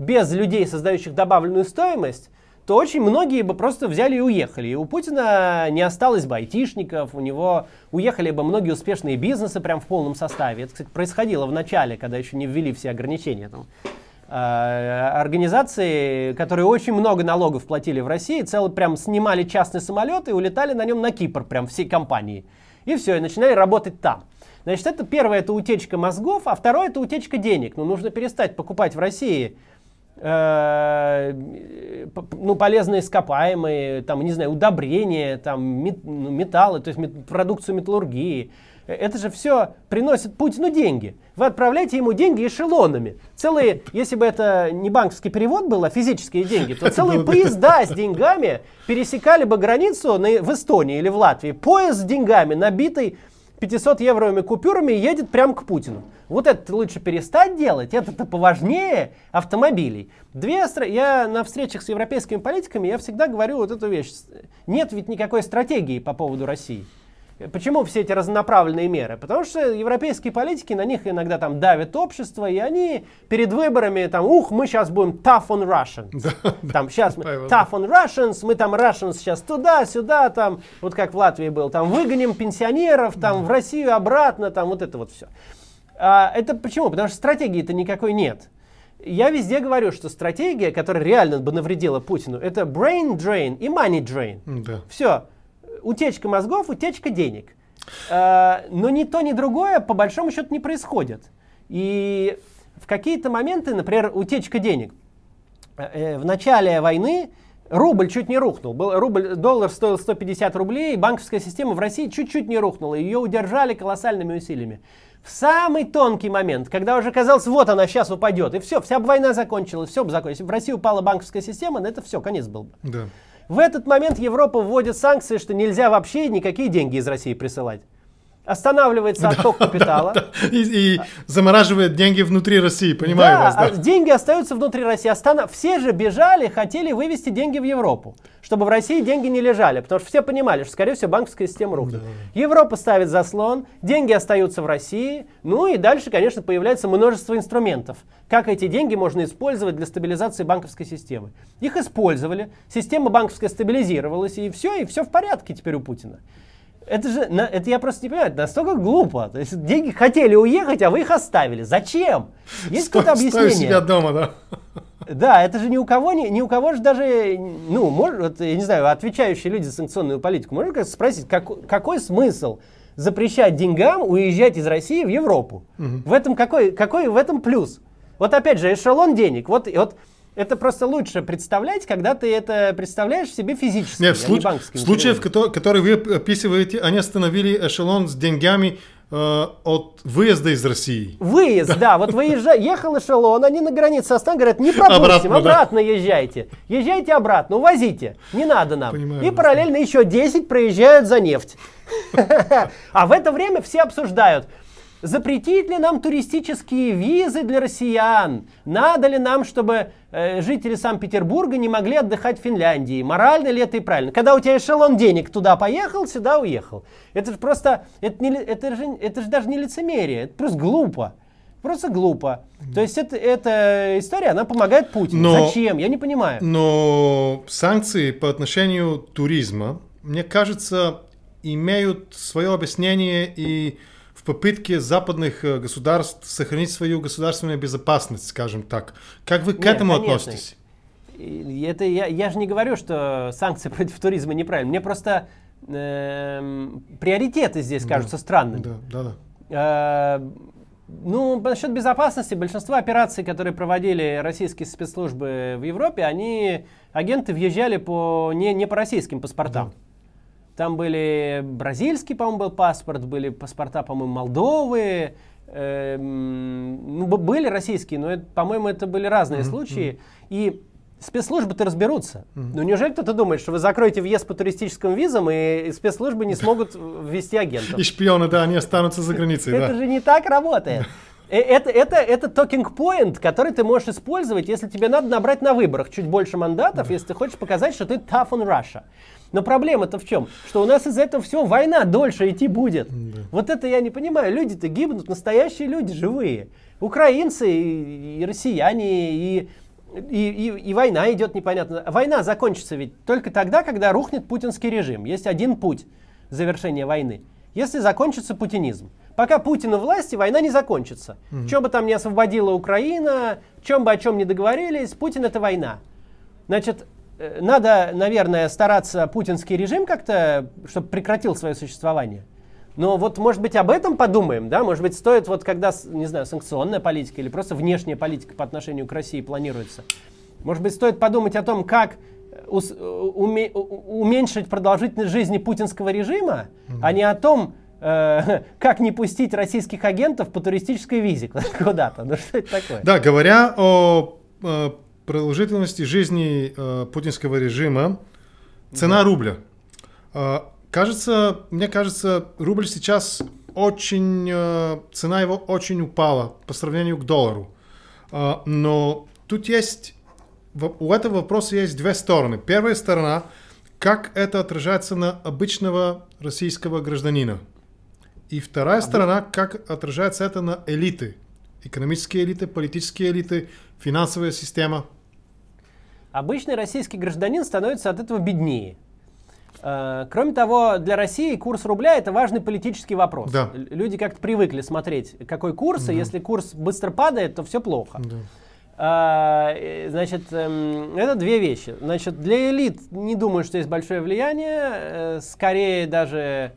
без людей, создающих добавленную стоимость, то очень многие бы просто взяли и уехали. И у Путина не осталось бы айтишников, у него уехали бы многие успешные бизнесы прям в полном составе. Это, кстати, происходило в начале, когда еще не ввели все ограничения. Там, э, организации, которые очень много налогов платили в России, целый прям снимали частный самолет и улетали на нем на Кипр, прям всей компании. И все, и начинали работать там. Значит, это первое, это утечка мозгов, а второе, это утечка денег. Ну, нужно перестать покупать в России Э, ну, полезные ископаемые, там, не знаю, удобрения, там, ну, металлы, то есть продукцию металлургии. Это же все приносит Путину деньги. Вы отправляете ему деньги эшелонами. Целые, если бы это не банковский перевод был, а физические деньги, то целые поезда с деньгами пересекали бы границу в Эстонии или в Латвии. Поезд с деньгами, набитый 500-евровыми купюрами и едет прямо к Путину. Вот это лучше перестать делать, это-то поважнее автомобилей. Две Я на встречах с европейскими политиками я всегда говорю вот эту вещь. Нет ведь никакой стратегии по поводу России. Почему все эти разнонаправленные меры? Потому что европейские политики, на них иногда там давит общество, и они перед выборами там, ух, мы сейчас будем tough on Russians. Да, там сейчас мы tough on Russians, мы там Russians сейчас туда, сюда, там, вот как в Латвии был, там выгоним пенсионеров, там в Россию обратно, там вот это вот все. А, это почему? Потому что стратегии-то никакой нет. Я везде говорю, что стратегия, которая реально бы навредила Путину, это brain drain и money drain. Да. Все утечка мозгов, утечка денег. Э, но ни то, ни другое, по большому счету, не происходит. И в какие-то моменты, например, утечка денег. Э, э, в начале войны рубль чуть не рухнул. Рубль, доллар стоил 150 рублей, банковская система в России чуть-чуть не рухнула. Ее удержали колоссальными усилиями. В самый тонкий момент, когда уже казалось, вот она сейчас упадет, и все, вся бы война закончилась, все бы закончилось. Если бы в России упала банковская система, на это все, конец был бы. Да. В этот момент Европа вводит санкции, что нельзя вообще никакие деньги из России присылать останавливается отток да, капитала. Да, да. И, и замораживает деньги внутри России, понимаю да, вас. Да, деньги остаются внутри России. Остана... Все же бежали, хотели вывести деньги в Европу, чтобы в России деньги не лежали, потому что все понимали, что, скорее всего, банковская система рухнет. Да. Европа ставит заслон, деньги остаются в России, ну и дальше, конечно, появляется множество инструментов, как эти деньги можно использовать для стабилизации банковской системы. Их использовали, система банковская стабилизировалась, и все, и все в порядке теперь у Путина. Это же, это я просто не понимаю, это настолько глупо. То есть деньги хотели уехать, а вы их оставили. Зачем? Есть какое-то объяснение? себя дома, да. Да, это же ни у кого, ни, ни у кого же даже, ну, может, я не знаю, отвечающие люди за санкционную политику, можно спросить, как, какой смысл запрещать деньгам уезжать из России в Европу? Угу. В этом какой, какой в этом плюс? Вот опять же, эшелон денег. Вот, вот это просто лучше представлять, когда ты это представляешь себе физически, Нет, в, случ... а в случаях, которые вы описываете, они остановили эшелон с деньгами э, от выезда из России. Выезд, да. да. Вот выезжа... ехал эшелон, они на границе остановили, говорят, не пропустим, обратно, обратно да. езжайте. Езжайте обратно, увозите, не надо нам. Понимаю, И параллельно еще 10 проезжают за нефть. А в это время все обсуждают, Запретить ли нам туристические визы для россиян? Надо ли нам, чтобы э, жители Санкт-Петербурга не могли отдыхать в Финляндии? Морально ли это и правильно? Когда у тебя эшелон денег туда поехал, сюда уехал. Это же просто, это, не, это, же, это же даже не лицемерие, это просто глупо. Просто глупо. То есть это, эта история, она помогает Путину. Но, Зачем? Я не понимаю. Но санкции по отношению туризма, мне кажется, имеют свое объяснение и в попытке западных э, государств сохранить свою государственную безопасность, скажем так. Как вы к Нет, этому конечно. относитесь? Это я, я же не говорю, что санкции против туризма неправильно. Мне просто э, приоритеты здесь кажутся странными. Да, да, да. Э, ну, насчет безопасности, большинство операций, которые проводили российские спецслужбы в Европе, они, агенты въезжали по, не, не по российским паспортам. Да. Там были бразильский, по-моему, был паспорт, были паспорта, по-моему, Молдовы, э, ну, были российские, но, по-моему, это были разные mm-hmm. случаи. И спецслужбы-то разберутся. Mm-hmm. Ну неужели кто-то думает, что вы закроете въезд по туристическим визам, и спецслужбы не смогут ввести агентов? И шпионы, да, они останутся за границей. Это же не так работает. Э, это, это, это talking point, который ты можешь использовать, если тебе надо набрать на выборах чуть больше мандатов, если ты хочешь показать, что ты tough on Russia. Но проблема-то в чем? Что у нас из этого все война дольше идти будет. Да. Вот это я не понимаю. Люди-то гибнут, настоящие люди, живые. Украинцы и, и россияне, и, и, и, и война идет непонятно. Война закончится ведь только тогда, когда рухнет путинский режим. Есть один путь завершения войны. Если закончится путинизм. Пока Путин у власти, война не закончится. Угу. Что бы там не освободила Украина, чем бы о чем не договорились, Путин это война. Значит, надо, наверное, стараться путинский режим как-то, чтобы прекратил свое существование. Но вот, может быть, об этом подумаем, да? Может быть, стоит, вот когда, не знаю, санкционная политика или просто внешняя политика по отношению к России планируется. Может быть, стоит подумать о том, как э, уме, уменьшить продолжительность жизни путинского режима, mm-hmm. а не о том, э, как не пустить российских агентов по туристической визе куда-то. Ну что это такое? Да, говоря о э, продолжительности жизни э, путинского режима цена да. рубля. Э, кажется, мне кажется, рубль сейчас очень, э, цена его очень упала по сравнению к доллару. Э, но тут есть, у этого вопроса есть две стороны. Первая сторона, как это отражается на обычного российского гражданина. И вторая а сторона, как отражается это на элиты. Экономические элиты, политические элиты, финансовая система. Обычный российский гражданин становится от этого беднее. Э, кроме того, для России курс рубля это важный политический вопрос. Да. Люди как-то привыкли смотреть, какой курс, да. и если курс быстро падает, то все плохо. Да. А, значит, эм, это две вещи. Значит, для элит не думаю, что есть большое влияние, э, скорее даже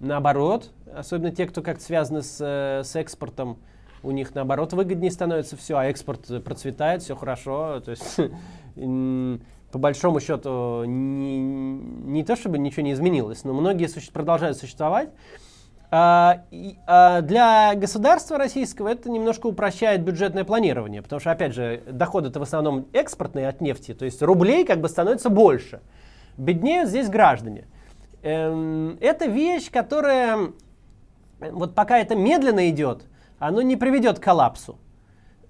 наоборот, особенно те, кто как-то связаны с, э, с экспортом, у них наоборот выгоднее становится все, а экспорт процветает, все хорошо. То есть по большому счету не, не то чтобы ничего не изменилось, но многие суще, продолжают существовать. А, и, а для государства российского это немножко упрощает бюджетное планирование, потому что, опять же, доходы-то в основном экспортные от нефти, то есть рублей как бы становится больше. Беднеют здесь граждане. Эм, это вещь, которая, вот пока это медленно идет, оно не приведет к коллапсу.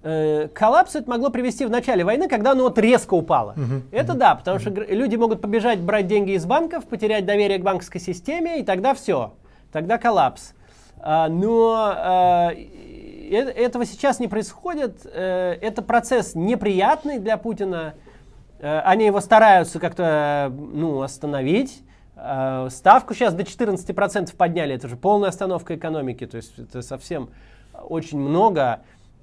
Э, коллапс это могло привести в начале войны, когда оно вот резко упало. Uh-huh, это да, потому uh-huh. что люди могут побежать брать деньги из банков, потерять доверие к банковской системе, и тогда все, тогда коллапс. А, но а, этого сейчас не происходит. А, это процесс неприятный для Путина. Они его стараются как-то ну, остановить. Ставку сейчас до 14% подняли. Это же полная остановка экономики. То есть это совсем очень много.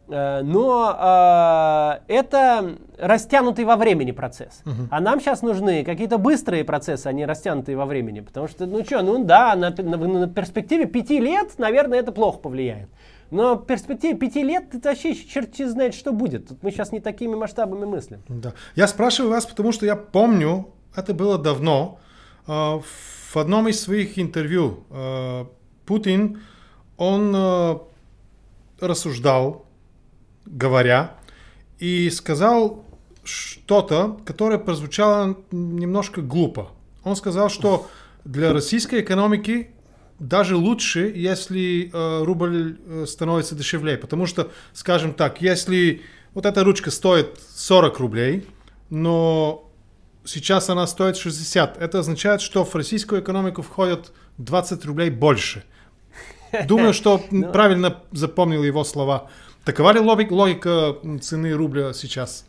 Э, но э, это растянутый во времени процесс. Uh-huh. А нам сейчас нужны какие-то быстрые процессы, а не растянутые во времени. Потому что, ну что, ну да, на, на, на перспективе пяти лет, наверное, это плохо повлияет. Но в перспективе пяти лет это вообще черти знает, что будет. Тут мы сейчас не такими масштабами мыслим. Да. Я спрашиваю вас, потому что я помню, это было давно, э, в одном из своих интервью э, Путин, он э, рассуждал говоря, и сказал что-то, которое прозвучало немножко глупо. Он сказал, что для российской экономики даже лучше, если э, рубль э, становится дешевле. Потому что, скажем так, если вот эта ручка стоит 40 рублей, но сейчас она стоит 60, это означает, что в российскую экономику входит 20 рублей больше. Думаю, что ну. правильно запомнил его слова. Такова ли логика, цены рубля сейчас?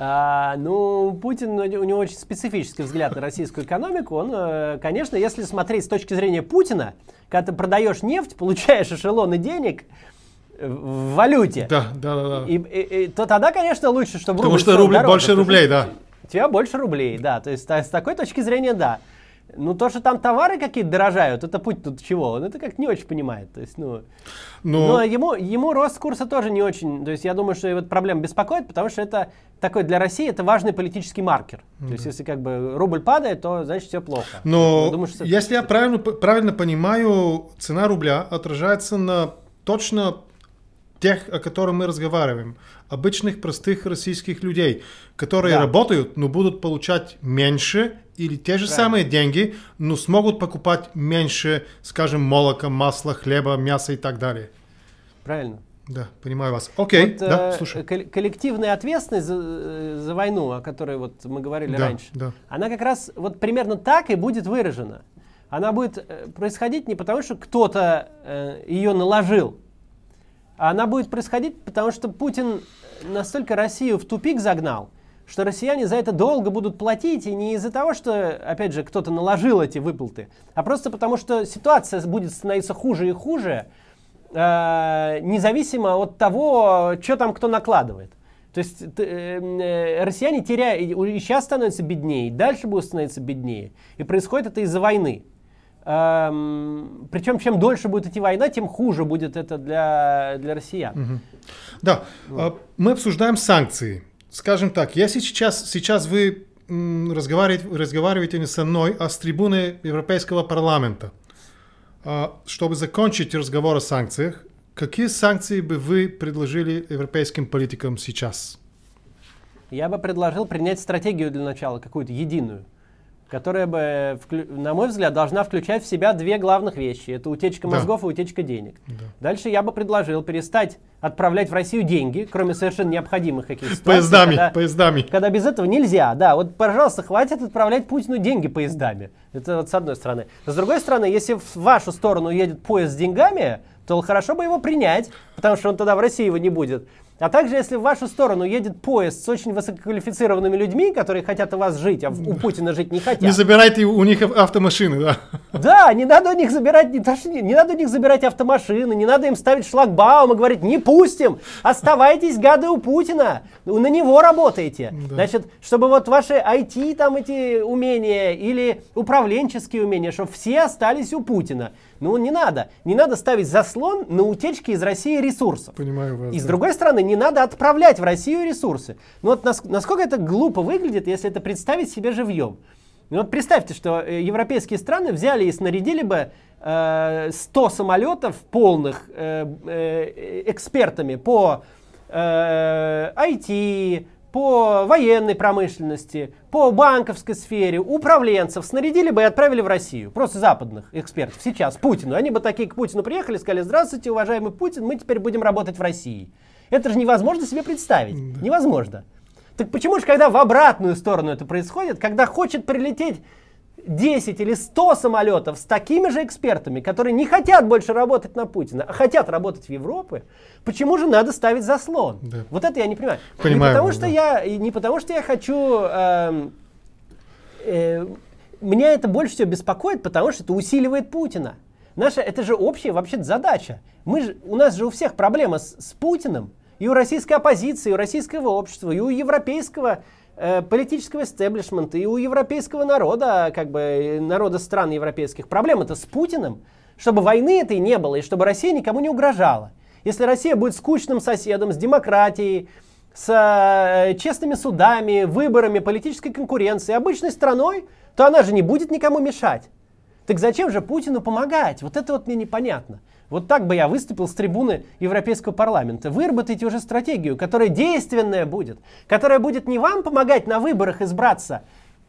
А, ну, Путин, у него очень специфический взгляд на российскую экономику. Он, э, конечно, если смотреть с точки зрения Путина, когда ты продаешь нефть, получаешь эшелоны денег в валюте. Да, да, да. да. И, и, и, то тогда, конечно, лучше, чтобы Потому что рубль, дороже, больше рублей, да. У тебя больше рублей, да. То есть с такой точки зрения, да. Ну, то, что там товары какие-то дорожают, это путь тут чего? Он это как не очень понимает. То есть, ну, но... но ему, ему рост курса тоже не очень. То есть, я думаю, что эта проблема беспокоит, потому что это такой для России это важный политический маркер. Mm-hmm. То есть, если как бы рубль падает, то значит все плохо. Но я думаю, что если я правильно, правильно понимаю, цена рубля отражается на точно тех, о которых мы разговариваем, обычных простых российских людей, которые да. работают, но будут получать меньше или те же Правильно. самые деньги, но смогут покупать меньше, скажем, молока, масла, хлеба, мяса и так далее. Правильно. Да, понимаю вас. Окей, вот, да, э, слушай. Коллективная ответственность за, э, за войну, о которой вот мы говорили да, раньше, да. она как раз вот примерно так и будет выражена. Она будет э, происходить не потому, что кто-то э, ее наложил, она будет происходить потому, что Путин настолько Россию в тупик загнал, что россияне за это долго будут платить, и не из-за того, что, опять же, кто-то наложил эти выплаты, а просто потому, что ситуация будет становиться хуже и хуже, э, независимо от того, что там кто накладывает. То есть э, э, россияне теряют, и сейчас становятся беднее, и дальше будут становиться беднее. И происходит это из-за войны. Эм, причем, чем дольше будет идти война, тем хуже будет это для, для россиян. Угу. Да, вот. мы обсуждаем санкции скажем так, если сейчас, сейчас вы разговариваете, разговариваете не со мной, а с трибуны Европейского парламента, а, чтобы закончить разговор о санкциях, какие санкции бы вы предложили европейским политикам сейчас? Я бы предложил принять стратегию для начала, какую-то единую. Которая бы, на мой взгляд, должна включать в себя две главных вещи. Это утечка мозгов да. и утечка денег. Да. Дальше я бы предложил перестать отправлять в Россию деньги, кроме совершенно необходимых каких-то ситуаций. Поездами, когда, поездами. Когда без этого нельзя. Да, вот, пожалуйста, хватит отправлять Путину деньги поездами. Это вот с одной стороны. С другой стороны, если в вашу сторону едет поезд с деньгами, то хорошо бы его принять, потому что он тогда в России его не будет. А также, если в вашу сторону едет поезд с очень высококвалифицированными людьми, которые хотят у вас жить, а у Путина жить не хотят. Не забирайте у них автомашины, да? Да, не надо у них забирать, не, не, не надо у них забирать автомашины, не надо им ставить шлагбаум и говорить, не пустим, оставайтесь, гады, у Путина, на него работаете. Да. Значит, чтобы вот ваши IT там эти умения или управленческие умения, чтобы все остались у Путина. Ну, не надо. Не надо ставить заслон на утечки из России ресурсов. Понимаю вас. И с другой стороны, не надо отправлять в Россию ресурсы. Ну вот насколько это глупо выглядит, если это представить себе живьем. Ну вот представьте, что э, европейские страны взяли и снарядили бы э, 100 самолетов полных э, э, экспертами по э, IT, по военной промышленности, по банковской сфере, управленцев снарядили бы и отправили в Россию. Просто западных экспертов. Сейчас Путину. Они бы такие к Путину приехали, сказали, здравствуйте, уважаемый Путин, мы теперь будем работать в России. Это же невозможно себе представить. Да. Невозможно. Так почему же, когда в обратную сторону это происходит, когда хочет прилететь 10 или 100 самолетов с такими же экспертами, которые не хотят больше работать на Путина, а хотят работать в Европе, почему же надо ставить заслон? Да. Вот это я не понимаю. понимаю не, потому, что да. я, не потому что я хочу... Э, э, меня это больше всего беспокоит, потому что это усиливает Путина. Наша, это же общая вообще задача. Мы же, у нас же у всех проблема с, с Путиным, и у российской оппозиции, и у российского общества, и у европейского политического истеблишмента и у европейского народа, как бы народа стран европейских. Проблема-то с Путиным, чтобы войны этой не было и чтобы Россия никому не угрожала. Если Россия будет скучным соседом, с демократией, с э, честными судами, выборами, политической конкуренцией, обычной страной, то она же не будет никому мешать. Так зачем же Путину помогать? Вот это вот мне непонятно. Вот так бы я выступил с трибуны Европейского парламента. Выработайте уже стратегию, которая действенная будет, которая будет не вам помогать на выборах избраться,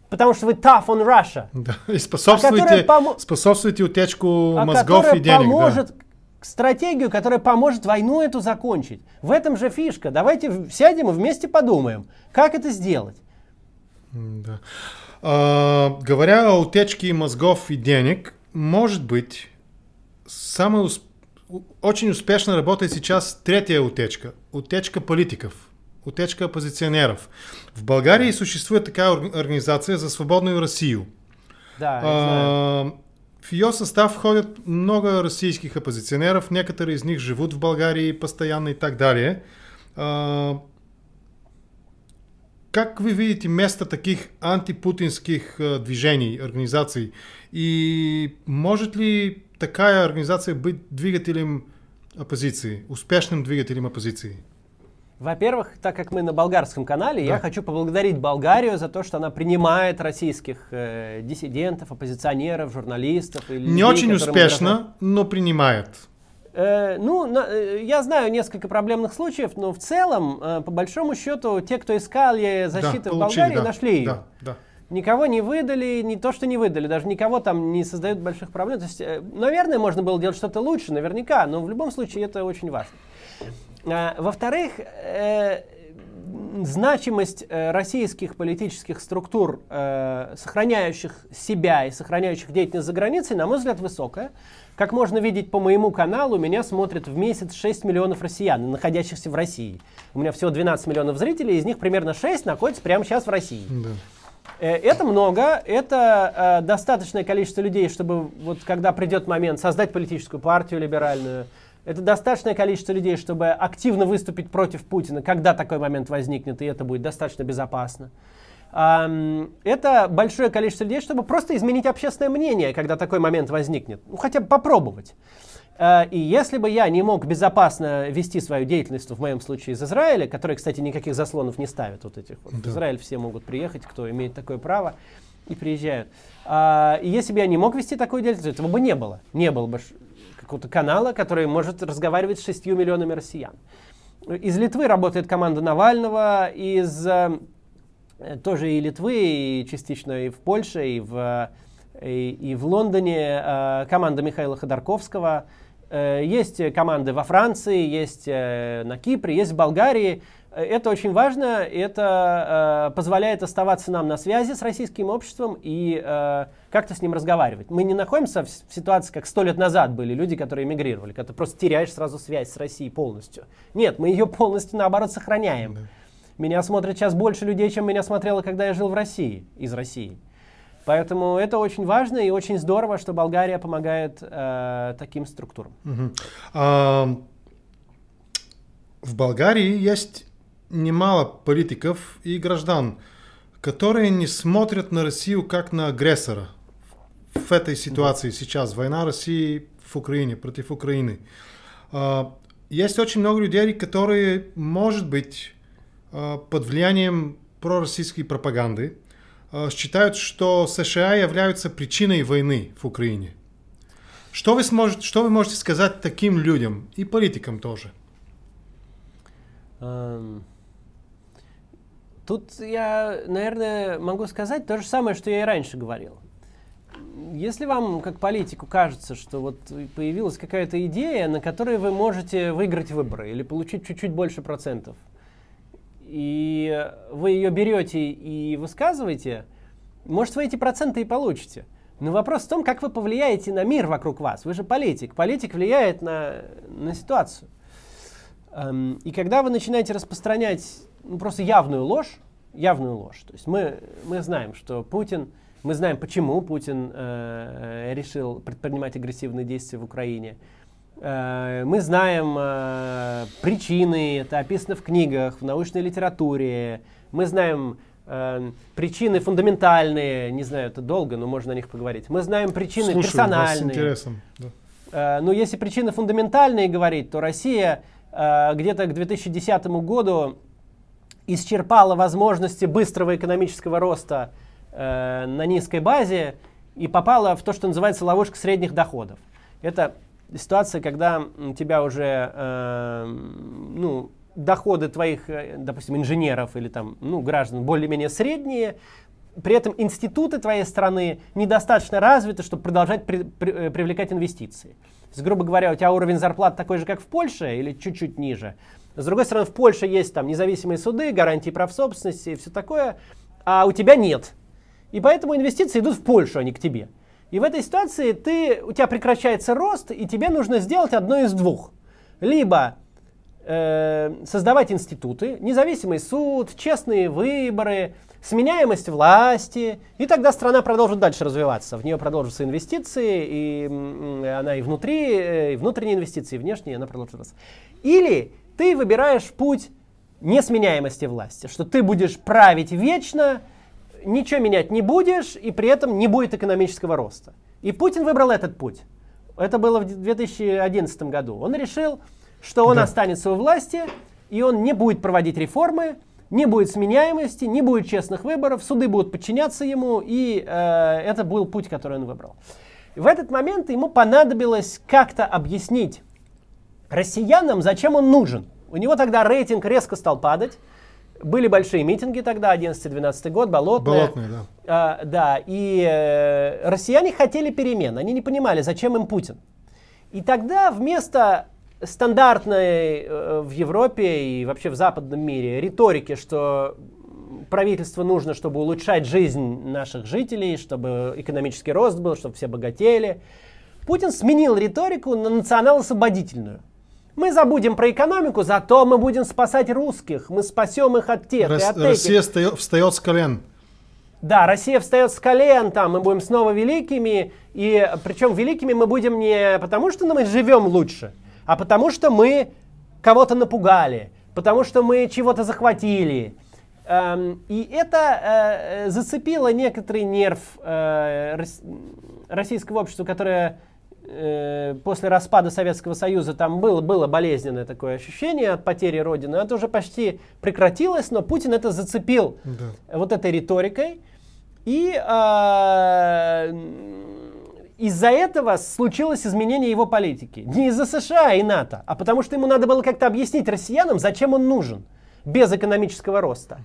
потому что вы tough on Russia. Да, и способствуете, а пом... способствуете утечку а мозгов и денег. поможет да. стратегию, которая поможет войну эту закончить. В этом же фишка. Давайте сядем и вместе подумаем, как это сделать. Да. А, говоря о утечке мозгов и денег, может быть, самый успешный очень успешно работает сейчас третья утечка. Утечка политиков. Утечка оппозиционеров. В Болгарии существует такая организация за свободную Россию. Да, а, в ее состав входят много российских оппозиционеров, некоторые из них живут в Болгарии постоянно и так далее. А, как вы видите место таких антипутинских движений, организаций? И может ли такая организация быть двигателем оппозиции, успешным двигателем оппозиции? Во-первых, так как мы на болгарском канале, да. я хочу поблагодарить Болгарию за то, что она принимает российских э, диссидентов, оппозиционеров, журналистов. И людей, Не очень успешно, но принимает. Э, ну, на, э, я знаю несколько проблемных случаев, но в целом, э, по большому счету, те, кто искал защиты да, в Болгарии, да, нашли ее. Да, да никого не выдали, не то, что не выдали, даже никого там не создают больших проблем. То есть, э, наверное, можно было делать что-то лучше, наверняка, но в любом случае это очень важно. А, во-вторых, э, значимость э, российских политических структур, сохраняющих себя и сохраняющих деятельность за границей, на мой взгляд, высокая. Как можно видеть по моему каналу, меня смотрят в месяц 6 миллионов россиян, находящихся в России. У меня всего 12 миллионов зрителей, из них примерно 6 находятся прямо сейчас в России. Да. Э, это много, это э, достаточное количество людей, чтобы вот когда придет момент создать политическую партию либеральную. Это достаточное количество людей, чтобы активно выступить против Путина, когда такой момент возникнет, и это будет достаточно безопасно. Эм, это большое количество людей, чтобы просто изменить общественное мнение, когда такой момент возникнет. Ну, хотя бы попробовать. Э, и если бы я не мог безопасно вести свою деятельность, в моем случае из Израиля, который, кстати, никаких заслонов не ставит, вот этих вот. Да. В Израиль все могут приехать, кто имеет такое право, и приезжают. А, и если бы я не мог вести такую деятельность, этого бы не было. Не было бы какого-то канала, который может разговаривать с шестью миллионами россиян. Из Литвы работает команда Навального, из э, э, тоже и Литвы, и частично и в Польше, и в, и, и в Лондоне э, команда Михаила Ходорковского. Э, есть команды во Франции, есть э, на Кипре, есть в Болгарии. Это очень важно, это э, позволяет оставаться нам на связи с российским обществом и э, как-то с ним разговаривать. Мы не находимся в, ситуации, как сто лет назад были люди, которые эмигрировали, когда ты просто теряешь сразу связь с Россией полностью. Нет, мы ее полностью, наоборот, сохраняем. Меня смотрят сейчас больше людей, чем меня смотрело, когда я жил в России, из России. Поэтому это очень важно и очень здорово, что Болгария помогает э, таким структурам. Угу. А, в Болгарии есть немало политиков и граждан, которые не смотрят на Россию как на агрессора в этой ситуации сейчас. Война России в Украине, против Украины. А, есть очень много людей, которые, может быть, а, под влиянием пророссийской пропаганды, считают, что США являются причиной войны в Украине. Что вы, сможете, что вы можете сказать таким людям и политикам тоже? Um, Тут я, наверное, могу сказать то же самое, что я и раньше говорил. Если вам, как политику, кажется, что вот появилась какая-то идея, на которой вы можете выиграть выборы или получить чуть-чуть больше процентов, и вы ее берете и высказываете, может, вы эти проценты и получите. Но вопрос в том, как вы повлияете на мир вокруг вас. Вы же политик. Политик влияет на, на ситуацию. Эм, и когда вы начинаете распространять ну, просто явную ложь, явную ложь. То есть мы, мы знаем, что Путин, мы знаем, почему Путин э, решил предпринимать агрессивные действия в Украине. Э, мы знаем э, причины, это описано в книгах, в научной литературе. Мы знаем э, причины фундаментальные, не знаю, это долго, но можно о них поговорить. Мы знаем причины Слушаю персональные. Вас с интересом. Да. Но если причины фундаментальные говорить, то Россия где-то к 2010 году исчерпала возможности быстрого экономического роста на низкой базе и попала в то, что называется ловушка средних доходов. Это ситуация, когда у тебя уже э, ну, доходы твоих, э, допустим, инженеров или там, ну, граждан более-менее средние, при этом институты твоей страны недостаточно развиты, чтобы продолжать при, при, э, привлекать инвестиции. То есть, грубо говоря, у тебя уровень зарплат такой же, как в Польше, или чуть-чуть ниже, с другой стороны, в Польше есть там независимые суды, гарантии прав собственности и все такое, а у тебя нет. И поэтому инвестиции идут в Польшу, а не к тебе. И в этой ситуации ты, у тебя прекращается рост, и тебе нужно сделать одно из двух. Либо э, создавать институты, независимый суд, честные выборы, сменяемость власти, и тогда страна продолжит дальше развиваться. В нее продолжатся инвестиции, и она и внутри, э, и внутренние инвестиции, и внешние, она продолжит развиваться. Или ты выбираешь путь несменяемости власти, что ты будешь править вечно, ничего менять не будешь, и при этом не будет экономического роста. И Путин выбрал этот путь. Это было в 2011 году. Он решил, что он да. останется у власти, и он не будет проводить реформы, не будет сменяемости, не будет честных выборов, суды будут подчиняться ему, и э, это был путь, который он выбрал. В этот момент ему понадобилось как-то объяснить россиянам, зачем он нужен. У него тогда рейтинг резко стал падать. Были большие митинги тогда, 11-12 год, болотные. Болотные, да. А, да, и э, россияне хотели перемен, они не понимали, зачем им Путин. И тогда вместо стандартной э, в Европе и вообще в западном мире риторики, что правительство нужно, чтобы улучшать жизнь наших жителей, чтобы экономический рост был, чтобы все богатели, Путин сменил риторику на национал-освободительную. Мы забудем про экономику, зато мы будем спасать русских. Мы спасем их от тех Рос, и от Россия этих. встает с колен. Да, Россия встает с колен, там мы будем снова великими, и причем великими мы будем не потому, что мы живем лучше, а потому что мы кого-то напугали, потому что мы чего-то захватили. Эм, и это э, зацепило некоторый нерв э, российского общества, которое Э, после распада Советского Союза там было, было болезненное такое ощущение от потери Родины. Это уже почти прекратилось, но Путин это зацепил да. вот этой риторикой. И э, из-за этого случилось изменение его политики. Не из-за США и НАТО, а потому что ему надо было как-то объяснить россиянам, зачем он нужен без экономического роста.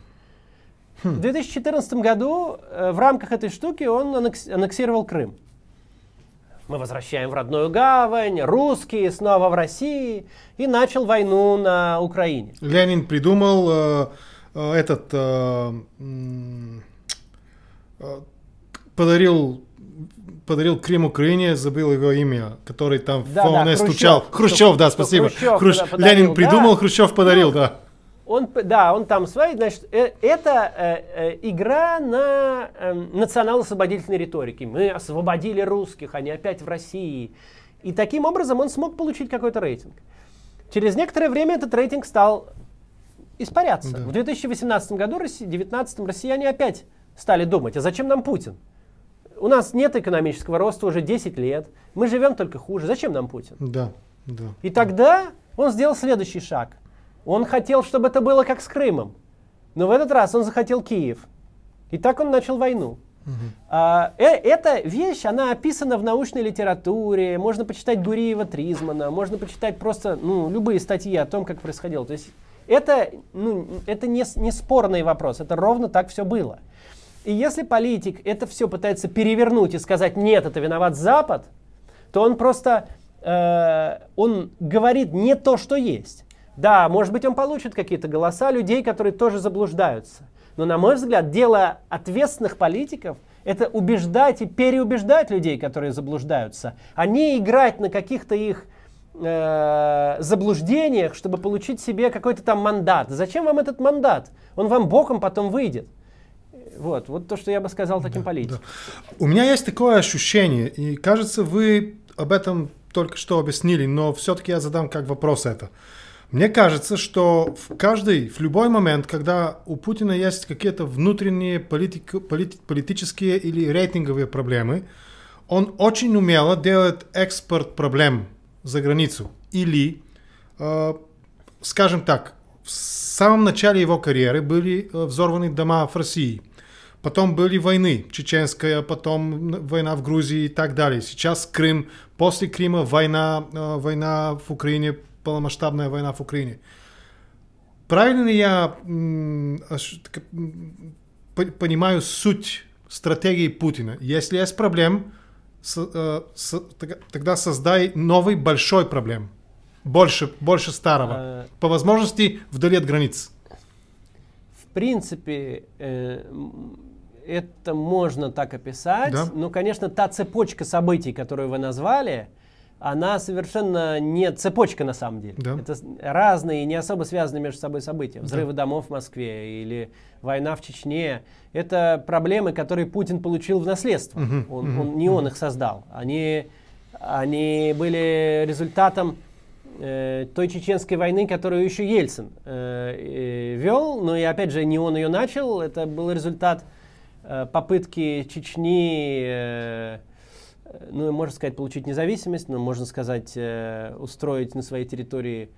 В 2014 году э, в рамках этой штуки он аннекс- аннексировал Крым. Мы возвращаем в родную гавань, русские снова в России, и начал войну на Украине. Ленин придумал э, э, этот, э, э, подарил, подарил Крым Украине, забыл его имя, который там Да, да, ООН Хрущев. стучал. Хрущев, да, спасибо. Хрущев Хрущ- подарил, Ленин придумал, да. Хрущев подарил, Ну, да. Он, да, он там свои, значит, э, это э, э, игра на э, национал-освободительной риторике. Мы освободили русских, они опять в России. И таким образом он смог получить какой-то рейтинг. Через некоторое время этот рейтинг стал испаряться. Да. В 2018 году, в 2019 россияне опять стали думать, а зачем нам Путин? У нас нет экономического роста уже 10 лет, мы живем только хуже, зачем нам Путин? Да, да. И тогда он сделал следующий шаг. Он хотел, чтобы это было как с Крымом. Но в этот раз он захотел Киев. И так он начал войну. А, э- эта вещь, она описана в научной литературе, можно почитать Гуриева Тризмана, можно почитать просто ну, любые статьи о том, как происходило. То есть это, ну, это не, не спорный вопрос, это ровно так все было. И если политик это все пытается перевернуть и сказать, нет, это виноват Запад, то он просто, э, он говорит не то, что есть. Да, может быть, он получит какие-то голоса людей, которые тоже заблуждаются. Но, на мой взгляд, дело ответственных политиков – это убеждать и переубеждать людей, которые заблуждаются, а не играть на каких-то их э, заблуждениях, чтобы получить себе какой-то там мандат. Зачем вам этот мандат? Он вам боком потом выйдет. Вот, вот то, что я бы сказал таким политикам. У меня есть такое ощущение, и кажется, вы об этом только что объяснили, но все-таки я задам как вопрос это. Мне кажется, что в каждый, в любой момент, когда у Путина есть какие-то внутренние политик- полит- политические или рейтинговые проблемы, он очень умело делает экспорт проблем за границу. Или, э, скажем так, в самом начале его карьеры были э, взорваны дома в России. Потом были войны, чеченская, потом война в Грузии и так далее. Сейчас Крым, после Крыма война, э, война в Украине, полномасштабная война в Украине. Правильно ли я понимаю суть стратегии Путина? Если есть проблем, э, тогда создай новый большой проблем. Больше, больше старого. Э, По возможности вдали от границ. В принципе, э, это можно так описать, Да. но, конечно, та цепочка событий, которую вы назвали, она совершенно не цепочка на самом деле. Да. Это разные, не особо связанные между собой события. Да. Взрывы домов в Москве или война в Чечне. Это проблемы, которые Путин получил в наследство. Мгм, Он, мгм, он- не он их создал. Они, они были результатом э, той чеченской войны, которую еще Ельцин э, э, вел, но и опять же не он ее начал, это был результат э, попытки Чечни, э, ну можно сказать, получить независимость, но можно сказать, э, устроить на своей территории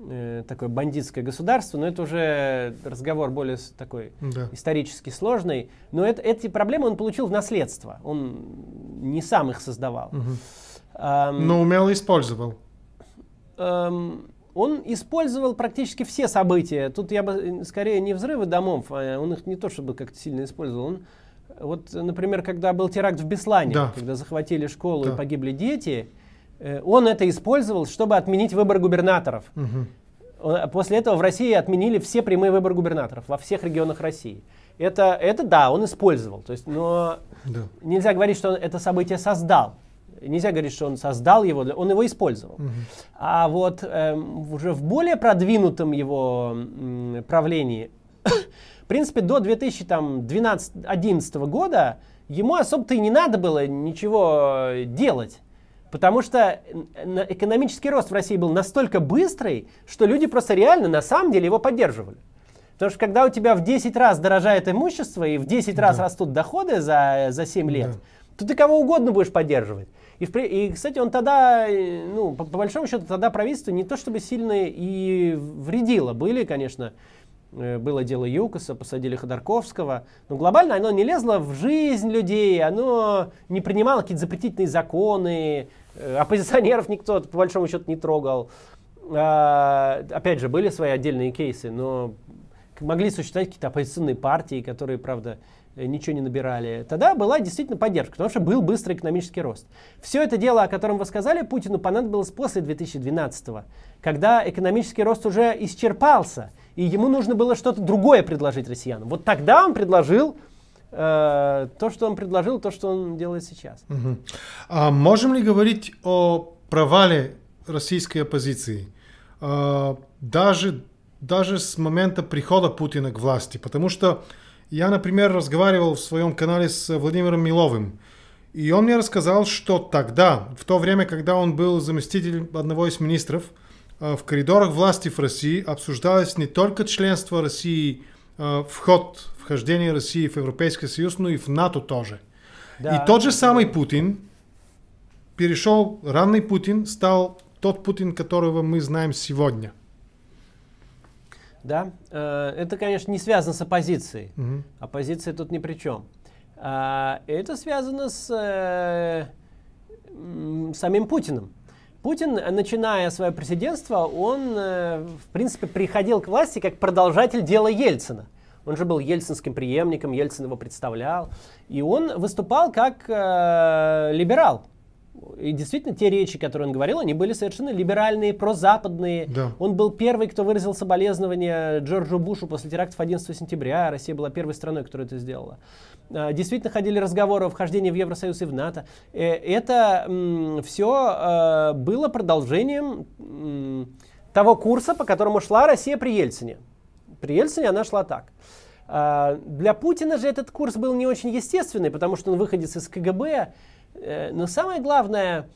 э, такое бандитское государство, но это уже разговор более такой Да. исторически сложный. Но это, эти проблемы он получил в наследство, он не сам их создавал. Мгм. Ам, Но умело использовал. эм, он использовал практически все события. Тут я бы э, скорее не взрывы домов, а он их не то чтобы как-то сильно использовал. Он, вот, э, например, когда был теракт в Беслане, Да. когда захватили школу Да. и погибли дети, э, он это использовал, чтобы отменить выбор губернаторов. А После этого в России отменили все прямые выборы губернаторов во всех регионах России. Это, это да, он использовал. То есть, но Да. нельзя говорить, что он это событие создал. Нельзя говорить, что он создал его, он его использовал. Мгм. А вот эм, уже в более продвинутом его м, правлении, принципе, до 2012-2011 года ему особо-то и не надо было ничего э, делать. Потому что экономический рост в России был настолько быстрый, что люди просто реально на самом деле его поддерживали. Потому что когда у тебя в 10 раз дорожает имущество и в 10 раз Да. растут доходы за, за 7 лет, Да. то ты кого угодно будешь поддерживать. И, в и, кстати, он тогда, э, ну, по, по большому счету, тогда правительство не то чтобы сильно и вредило. Были, конечно, э, было дело Юкоса, посадили Ходорковского, но глобально оно не лезло в жизнь людей, оно не принимало какие-то запретительные законы, э, оппозиционеров никто, по большому счету, не трогал. А, опять же, были свои отдельные кейсы, но могли существовать какие-то оппозиционные партии, которые, правда, э, ничего не набирали, тогда была действительно поддержка, потому что был быстрый экономический рост. Все это дело, о котором вы сказали, Путину понадобилось после 2012 когда экономический рост уже исчерпался, и ему нужно было что-то другое предложить россиянам. Вот тогда он предложил э, то, что он предложил, то, что он делает сейчас. Угу. А можем ли говорить о провале российской оппозиции? А, даже, даже с момента прихода Путина к власти. Потому что я, например, разговаривал в своем канале с Владимиром Миловым. И он мне рассказал, что тогда, в то время, когда он был заместителем одного из министров, а, в коридорах власти в России обсуждалось не только членство России, а, вход, вхождение России в Европейский Союз, но и в НАТО тоже. Да. И тот же самый Путин перешел, ранний Путин стал тот Путин, которого мы знаем сегодня. Да, э, это, конечно, не связано с оппозицией. Угу. Оппозиция тут ни при чем. А, это связано с э, самим Путиным. Путин, начиная свое президентство, он, э, в принципе, приходил к власти как продолжатель дела Ельцина. Он же был ельцинским преемником, Ельцин его представлял. И он выступал как э, либерал. И действительно, те речи, которые он говорил, они были совершенно либеральные, прозападные. Да. Он был первый, кто выразил соболезнования Джорджу Бушу после терактов 11 сентября. Россия была первой страной, которая это сделала. А, действительно ходили разговоры о вхождении в Евросоюз и в НАТО. Э, это все а, было продолжением того курса, по которому шла Россия при Ельцине. При Ельцине она шла так. А, для Путина же этот курс был не очень естественный, потому что он выходец из КГБ, Э, но самое главное,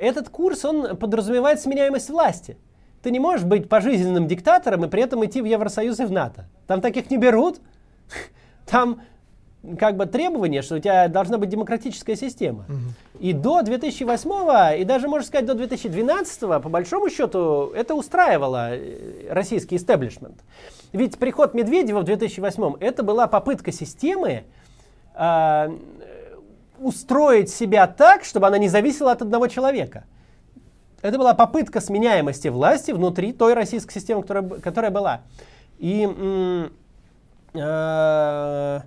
этот курс, он подразумевает сменяемость власти. Ты не можешь быть пожизненным диктатором и при этом идти в Евросоюз и в НАТО. Там таких не берут. Там как бы требование, что у тебя должна быть демократическая система. Угу. И до 2008 и даже, можно сказать, до 2012 по большому счету, это устраивало э, российский истеблишмент. Ведь приход Медведева в 2008 это была попытка системы э, устроить себя так, чтобы она не зависела от одного человека. Это была попытка сменяемости власти внутри той российской системы, которая, которая была. И э,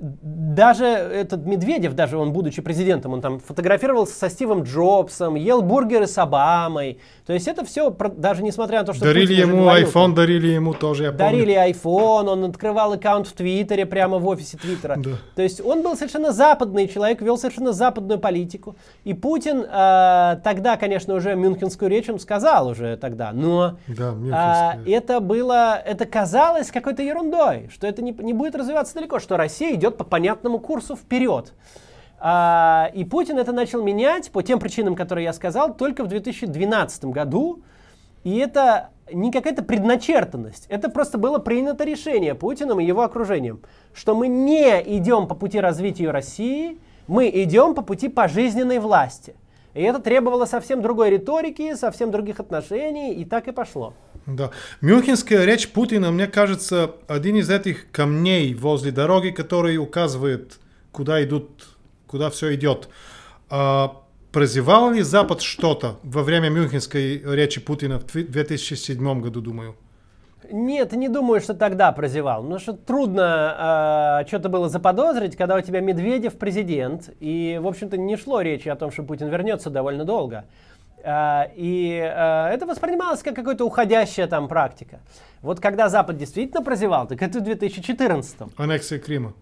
даже этот Медведев, даже он будучи президентом, он там фотографировался со Стивом Джобсом, ел бургеры с Обамой. То есть это все, даже несмотря на то, что... Дарили ему говорил, iPhone, дарили ему тоже, я помню. Дарили iPhone, он открывал аккаунт в Твиттере, прямо в офисе Твиттера. Да. То есть он был совершенно западный человек, вел совершенно западную политику. И Путин э, тогда, конечно, уже мюнхенскую речь он сказал уже тогда, но да, э, это было, это казалось какой-то ерундой, что это не, не будет развиваться далеко, что Россия идет по понятному курсу вперед. А, и Путин это начал менять по тем причинам, которые я сказал, только в 2012 году. И это не какая-то предначертанность. Это просто было принято решение Путиным и его окружением, что мы не идем по пути развития России, мы идем по пути пожизненной власти. И это требовало совсем другой риторики, совсем других отношений, и так и пошло. Да. Мюнхенская речь Путина, мне кажется, один из этих камней возле дороги, который указывает, куда идут, куда все идет. А, прозевал ли Запад что-то во время Мюнхенской речи Путина в 2007 году, думаю? Нет, не думаю, что тогда прозевал. Потому что трудно э, что-то было заподозрить, когда у тебя Медведев президент. И, в общем-то, не шло речи о том, что Путин вернется довольно долго. А, и а, это воспринималось как какая-то уходящая там практика. Вот когда Запад действительно прозевал, так это в 2014. Аннексия Крыма.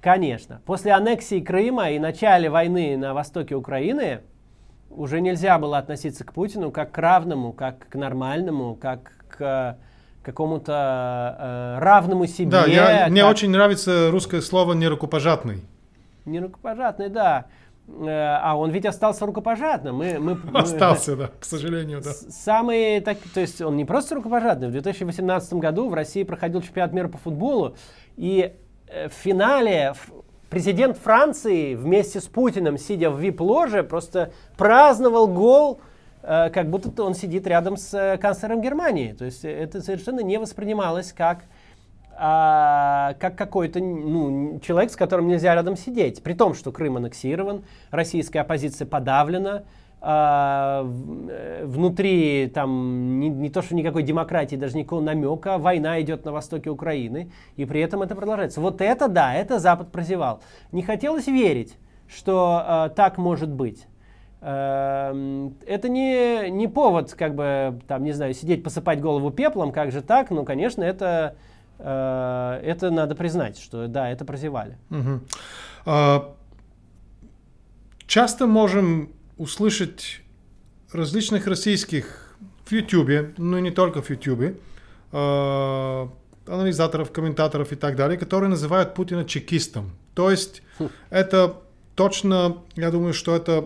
Конечно. После аннексии Крыма и начала войны на востоке Украины уже нельзя было относиться к Путину как к равному, как к нормальному, как к какому-то э, равному себе. Да, я, как... мне очень нравится русское слово «нерукопожатный». Нерукопожатный, да. Э, а он ведь остался рукопожатным. Мы, мы, остался, мы, да, к сожалению, да. Самый, так, то есть он не просто рукопожатный. В 2018 году в России проходил чемпионат мира по футболу, и э, в финале президент Франции вместе с Путиным, сидя в вип-ложе, просто праздновал гол, э, как будто он сидит рядом с канцлером Германии. То есть это совершенно не воспринималось как а, как какой-то ну, человек, с которым нельзя рядом сидеть. При том, что Крым аннексирован, российская оппозиция подавлена, а, э, внутри там не, не то, что никакой демократии, даже никакого намека, война идет на востоке Украины, и при этом это продолжается. Вот это да, это Запад прозевал. Не хотелось верить, что э, так может быть. Э, это не, не повод, как бы, там, не знаю, сидеть, посыпать голову пеплом, как же так, ну, конечно, это, э, это надо признать, что да, это прозевали. Угу. А, часто можем услышать различных российских в YouTube, ну и не только в YouTube, э, анализаторов, комментаторов и так далее, которые называют Путина чекистом. То есть хм. это точно, я думаю, что это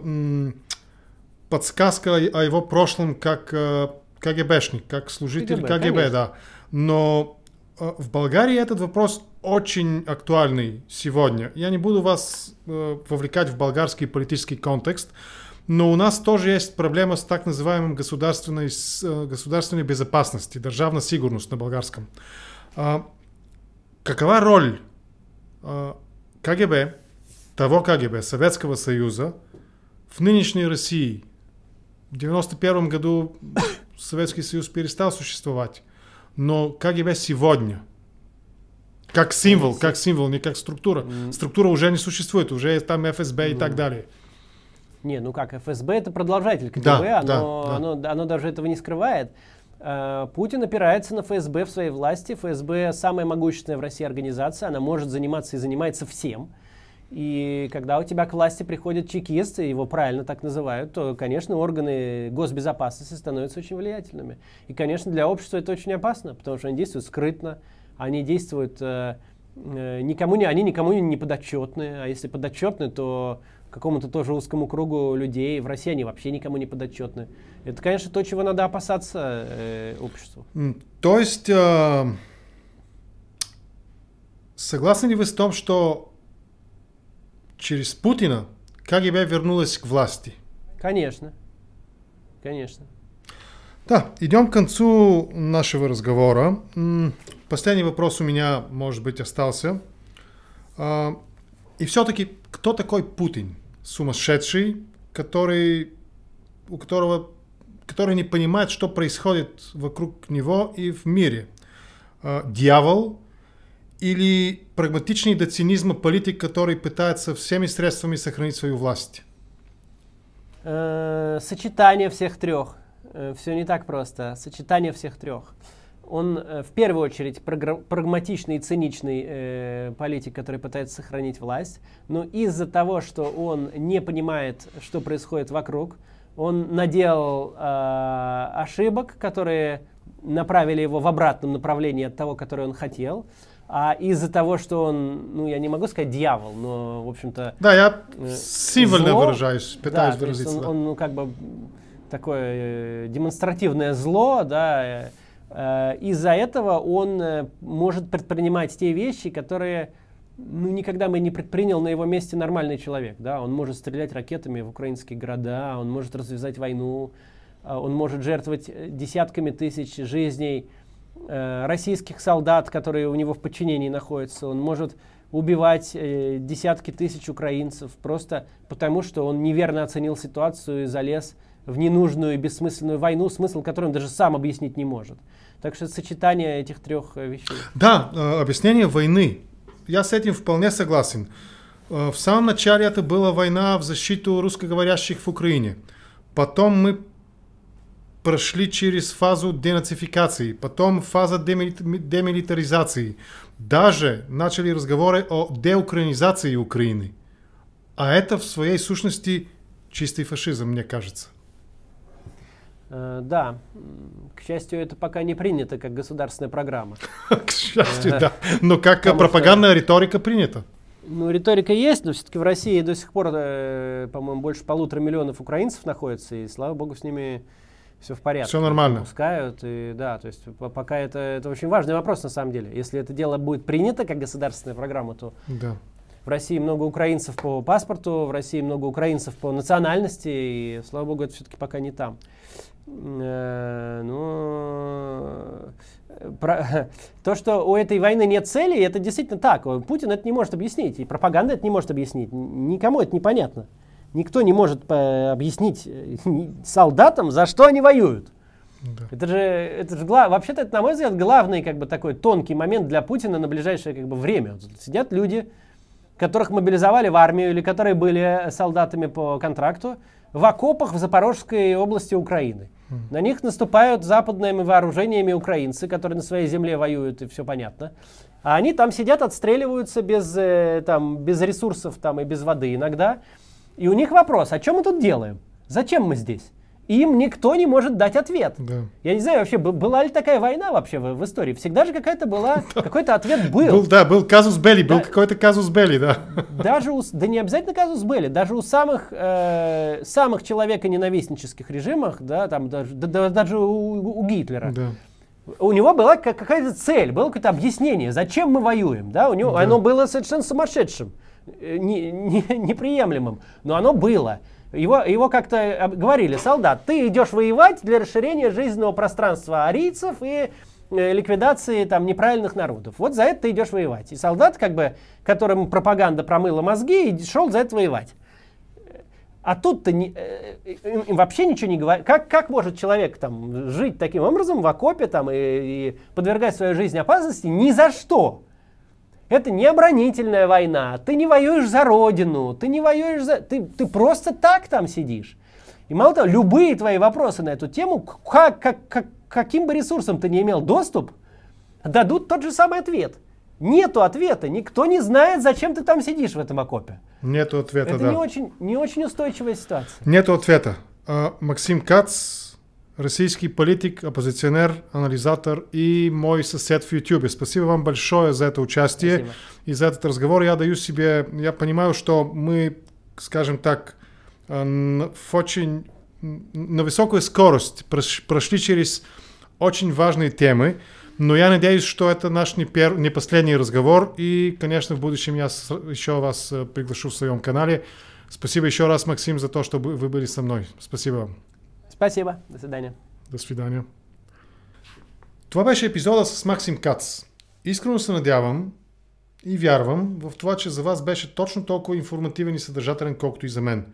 подсказка о его прошлом как э, КГБшник, как служитель КГБ, КГБ да. Но в Болгарии этот вопрос очень актуальный сегодня. Я не буду вас э, вовлекать в болгарский политический контекст, но у нас тоже есть проблема с так называемым государственной, э, государственной безопасностью, державная сигурность на болгарском. Какова роль КГБ, того КГБ, Советского Союза, в нынешней России? В 1991 году Советский Союз перестал существовать, но КГБ сегодня – как символ, как символ, не как структура. Структура уже не существует, уже там ФСБ и так далее. Не, ну как, ФСБ это продолжатель КГБ, да, оно, да, да. Оно, оно даже этого не скрывает. Э, Путин опирается на ФСБ в своей власти. ФСБ самая могущественная в России организация, она может заниматься и занимается всем. И когда у тебя к власти приходят чекисты, его правильно так называют, то, конечно, органы госбезопасности становятся очень влиятельными. И, конечно, для общества это очень опасно, потому что они действуют скрытно, они действуют э, э, никому не, они никому не подотчетны, а если подотчетны, то какому-то тоже узкому кругу людей. В России они вообще никому не подотчетны. Это, конечно, то, чего надо опасаться э, обществу. То есть, э, согласны ли вы с том, что через Путина КГБ вернулась к власти? Конечно. Конечно. Да, идем к концу нашего разговора. Последний вопрос у меня, может быть, остался. А, и все-таки, кто такой Путин? Сумасшедший, который, у которого, который не понимает, что происходит вокруг него и в мире. А, дьявол или прагматичный до цинизма политик, который пытается всеми средствами сохранить свою власть? Э, сочетание всех трех. Э, Все не так просто. Сочетание всех трех он э, в первую очередь прагматичный и циничный э, политик, который пытается сохранить власть, но из-за того, что он не понимает, что происходит вокруг, он наделал э, ошибок, которые направили его в обратном направлении от того, которое он хотел. А из-за того, что он, ну, я не могу сказать дьявол, но, в общем-то... Да, я э, символьно зло, выражаюсь, пытаюсь да, выразиться. Он, да. он, ну, как бы такое э, демонстративное зло, да, э, Э, из-за этого он э, может предпринимать те вещи, которые ну, никогда бы не предпринял на его месте нормальный человек. Да? Он может стрелять ракетами в украинские города, он может развязать войну, э, он может жертвовать десятками тысяч жизней российских солдат, которые у него в подчинении находятся. Он может убивать десятки тысяч украинцев просто потому, что он неверно оценил ситуацию и залез в ненужную и бессмысленную войну, смысл которой он даже сам объяснить не может. Так что сочетание этих трех э, вещей. Да, э, объяснение войны. Я с этим вполне согласен. Э, в самом начале это была война в защиту русскоговорящих в Украине. Потом мы прошли через фазу денацификации, потом фаза демилитаризации. Даже начали разговоры о деукраинизации Украины. А это в своей сущности чистый фашизм, мне кажется. Э, да, к счастью, это пока не принято как государственная программа. К счастью, да. Но как пропагандная риторика принята. Ну, риторика есть, но все-таки в России до сих пор, э, по-моему, больше полутора миллионов украинцев находится, и слава богу, с ними все в порядке. Все нормально. Пускают, и да, то есть пока это, это очень важный вопрос на самом деле. Если это дело будет принято как государственная программа, то да. в России много украинцев по паспорту, в России много украинцев по национальности, и слава богу, это все-таки пока не там. Э, ну, про, то, что у этой войны нет цели, это действительно так. Путин это не может объяснить, и пропаганда это не может объяснить. Никому это непонятно. Никто не может э, объяснить э, солдатам, за что они воюют. Да. Это же, это же гла... вообще-то, это, на мой взгляд, главный как бы такой тонкий момент для Путина на ближайшее как бы время. Вот сидят люди, которых мобилизовали в армию или которые были солдатами по контракту в окопах в Запорожской области Украины. На них наступают западными вооружениями украинцы, которые на своей земле воюют, и все понятно. А они там сидят, отстреливаются без, э, там, без ресурсов там, и без воды иногда. И у них вопрос, а что мы тут делаем? Зачем мы здесь? им никто не может дать ответ. Да. Я не знаю вообще, была ли такая война вообще в, в истории? Всегда же какая-то была, какой-то ответ был. был. Да, был казус Белли, да. был какой-то казус Белли, да. Даже у, да не обязательно казус Белли, даже у самых, э, самых человеконенавистнических режимах, да, там даже, да, даже у, у Гитлера. Да. У него была какая-то цель, было какое-то объяснение, зачем мы воюем, да, у него да. оно было совершенно сумасшедшим, не, не, неприемлемым, но оно было. Его, его как-то говорили, солдат, ты идешь воевать для расширения жизненного пространства арийцев и э, ликвидации там неправильных народов. Вот за это ты идешь воевать. И солдат, как бы, которому пропаганда промыла мозги, и шел за это воевать. А тут-то не, э, им, им вообще ничего не говорят. Как, как может человек там, жить таким образом в окопе там, и, и подвергать свою жизнь опасности ни за что? Это не оборонительная война. Ты не воюешь за родину. Ты не воюешь за... Ты, ты просто так там сидишь. И мало того, любые твои вопросы на эту тему, как, как, как, каким бы ресурсом ты не имел доступ, дадут тот же самый ответ. Нету ответа. Никто не знает, зачем ты там сидишь в этом окопе. Нету ответа, Это да. не очень, не очень устойчивая ситуация. Нету ответа. А, Максим Кац российский политик, оппозиционер, анализатор и мой сосед в YouTube. Спасибо вам большое за это участие Спасибо. и за этот разговор. Я даю себе, я понимаю, что мы, скажем так, э, в очень на высокую скорость прошли через очень важные темы, но я надеюсь, что это наш не, пер, не последний разговор, и, конечно, в будущем я еще вас э, приглашу в своем канале. Спасибо еще раз, Максим, за то, что вы были со мной. Спасибо вам. Спасибо. До свидания. До свидания. Това беше епизода с Максим Кац. Искрено се надявам и вярвам в това, че за вас беше точно толкова информативен и съдържателен, колкото и за мен.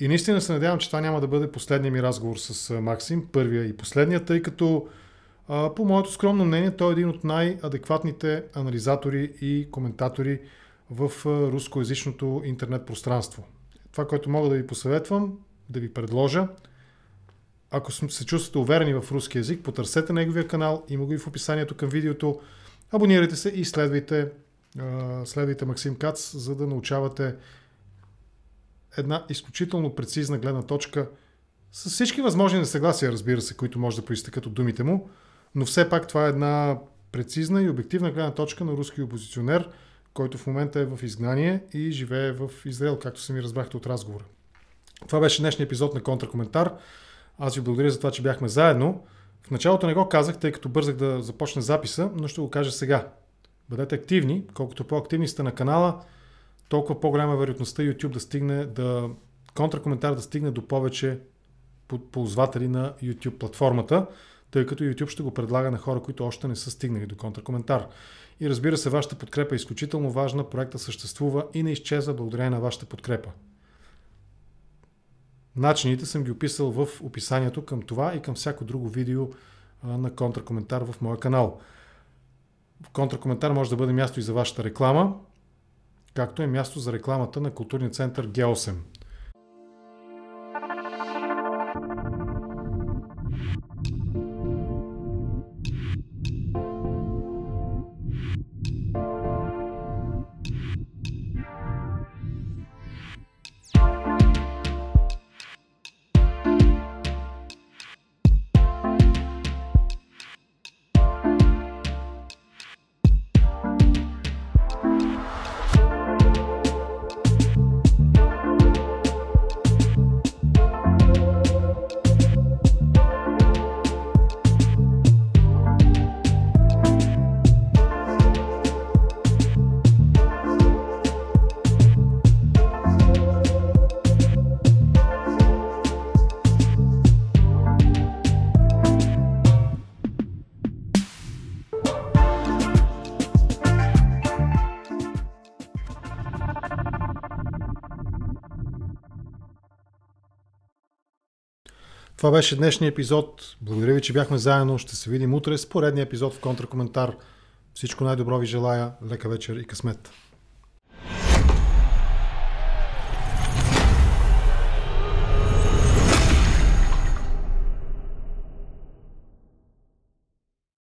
И наистина се надявам, че това няма да бъде последния ми разговор с Максим, първия и последния, тъй като по моето скромно мнение той е един от най-адекватните анализатори и коментатори в рускоязичното интернет пространство. Това, което мога да ви посъветвам, да ви предложа, ако се чувствате уверени в руски язик, потърсете неговия канал, има го и в описанието към видеото. Абонирайте се и следвайте, следвайте Максим Кац, за да научавате една изключително прецизна гледна точка с всички възможни несъгласия, разбира се, които може да проистъкат от думите му, но все пак това е една прецизна и обективна гледна точка на руски опозиционер, който в момента е в изгнание и живее в Израел, както сами разбрахте от разговора. Това беше днешния епизод на Контракоментар. Аз ви благодаря за това, че бяхме заедно. В началото не го казах, тъй като бързах да започне записа, но ще го кажа сега. Бъдете активни, колкото по-активни сте на канала, толкова по-голяма е вероятността YouTube да стигне, да контракоментар да стигне до повече ползватели на YouTube платформата, тъй като YouTube ще го предлага на хора, които още не са стигнали до контракоментар. И разбира се, вашата подкрепа е изключително важна, проекта съществува и не изчезва благодарение на вашата подкрепа. Начините съм ги описал в описанието към това и към всяко друго видео на контракоментар в моя канал. В контракоментар може да бъде място и за вашата реклама, както е място за рекламата на културния център Г8. Това беше днешния епизод. Благодаря ви, че бяхме заедно. Ще се видим утре с поредния епизод в контракоментар. Всичко най-добро ви желая. Лека вечер и късмет.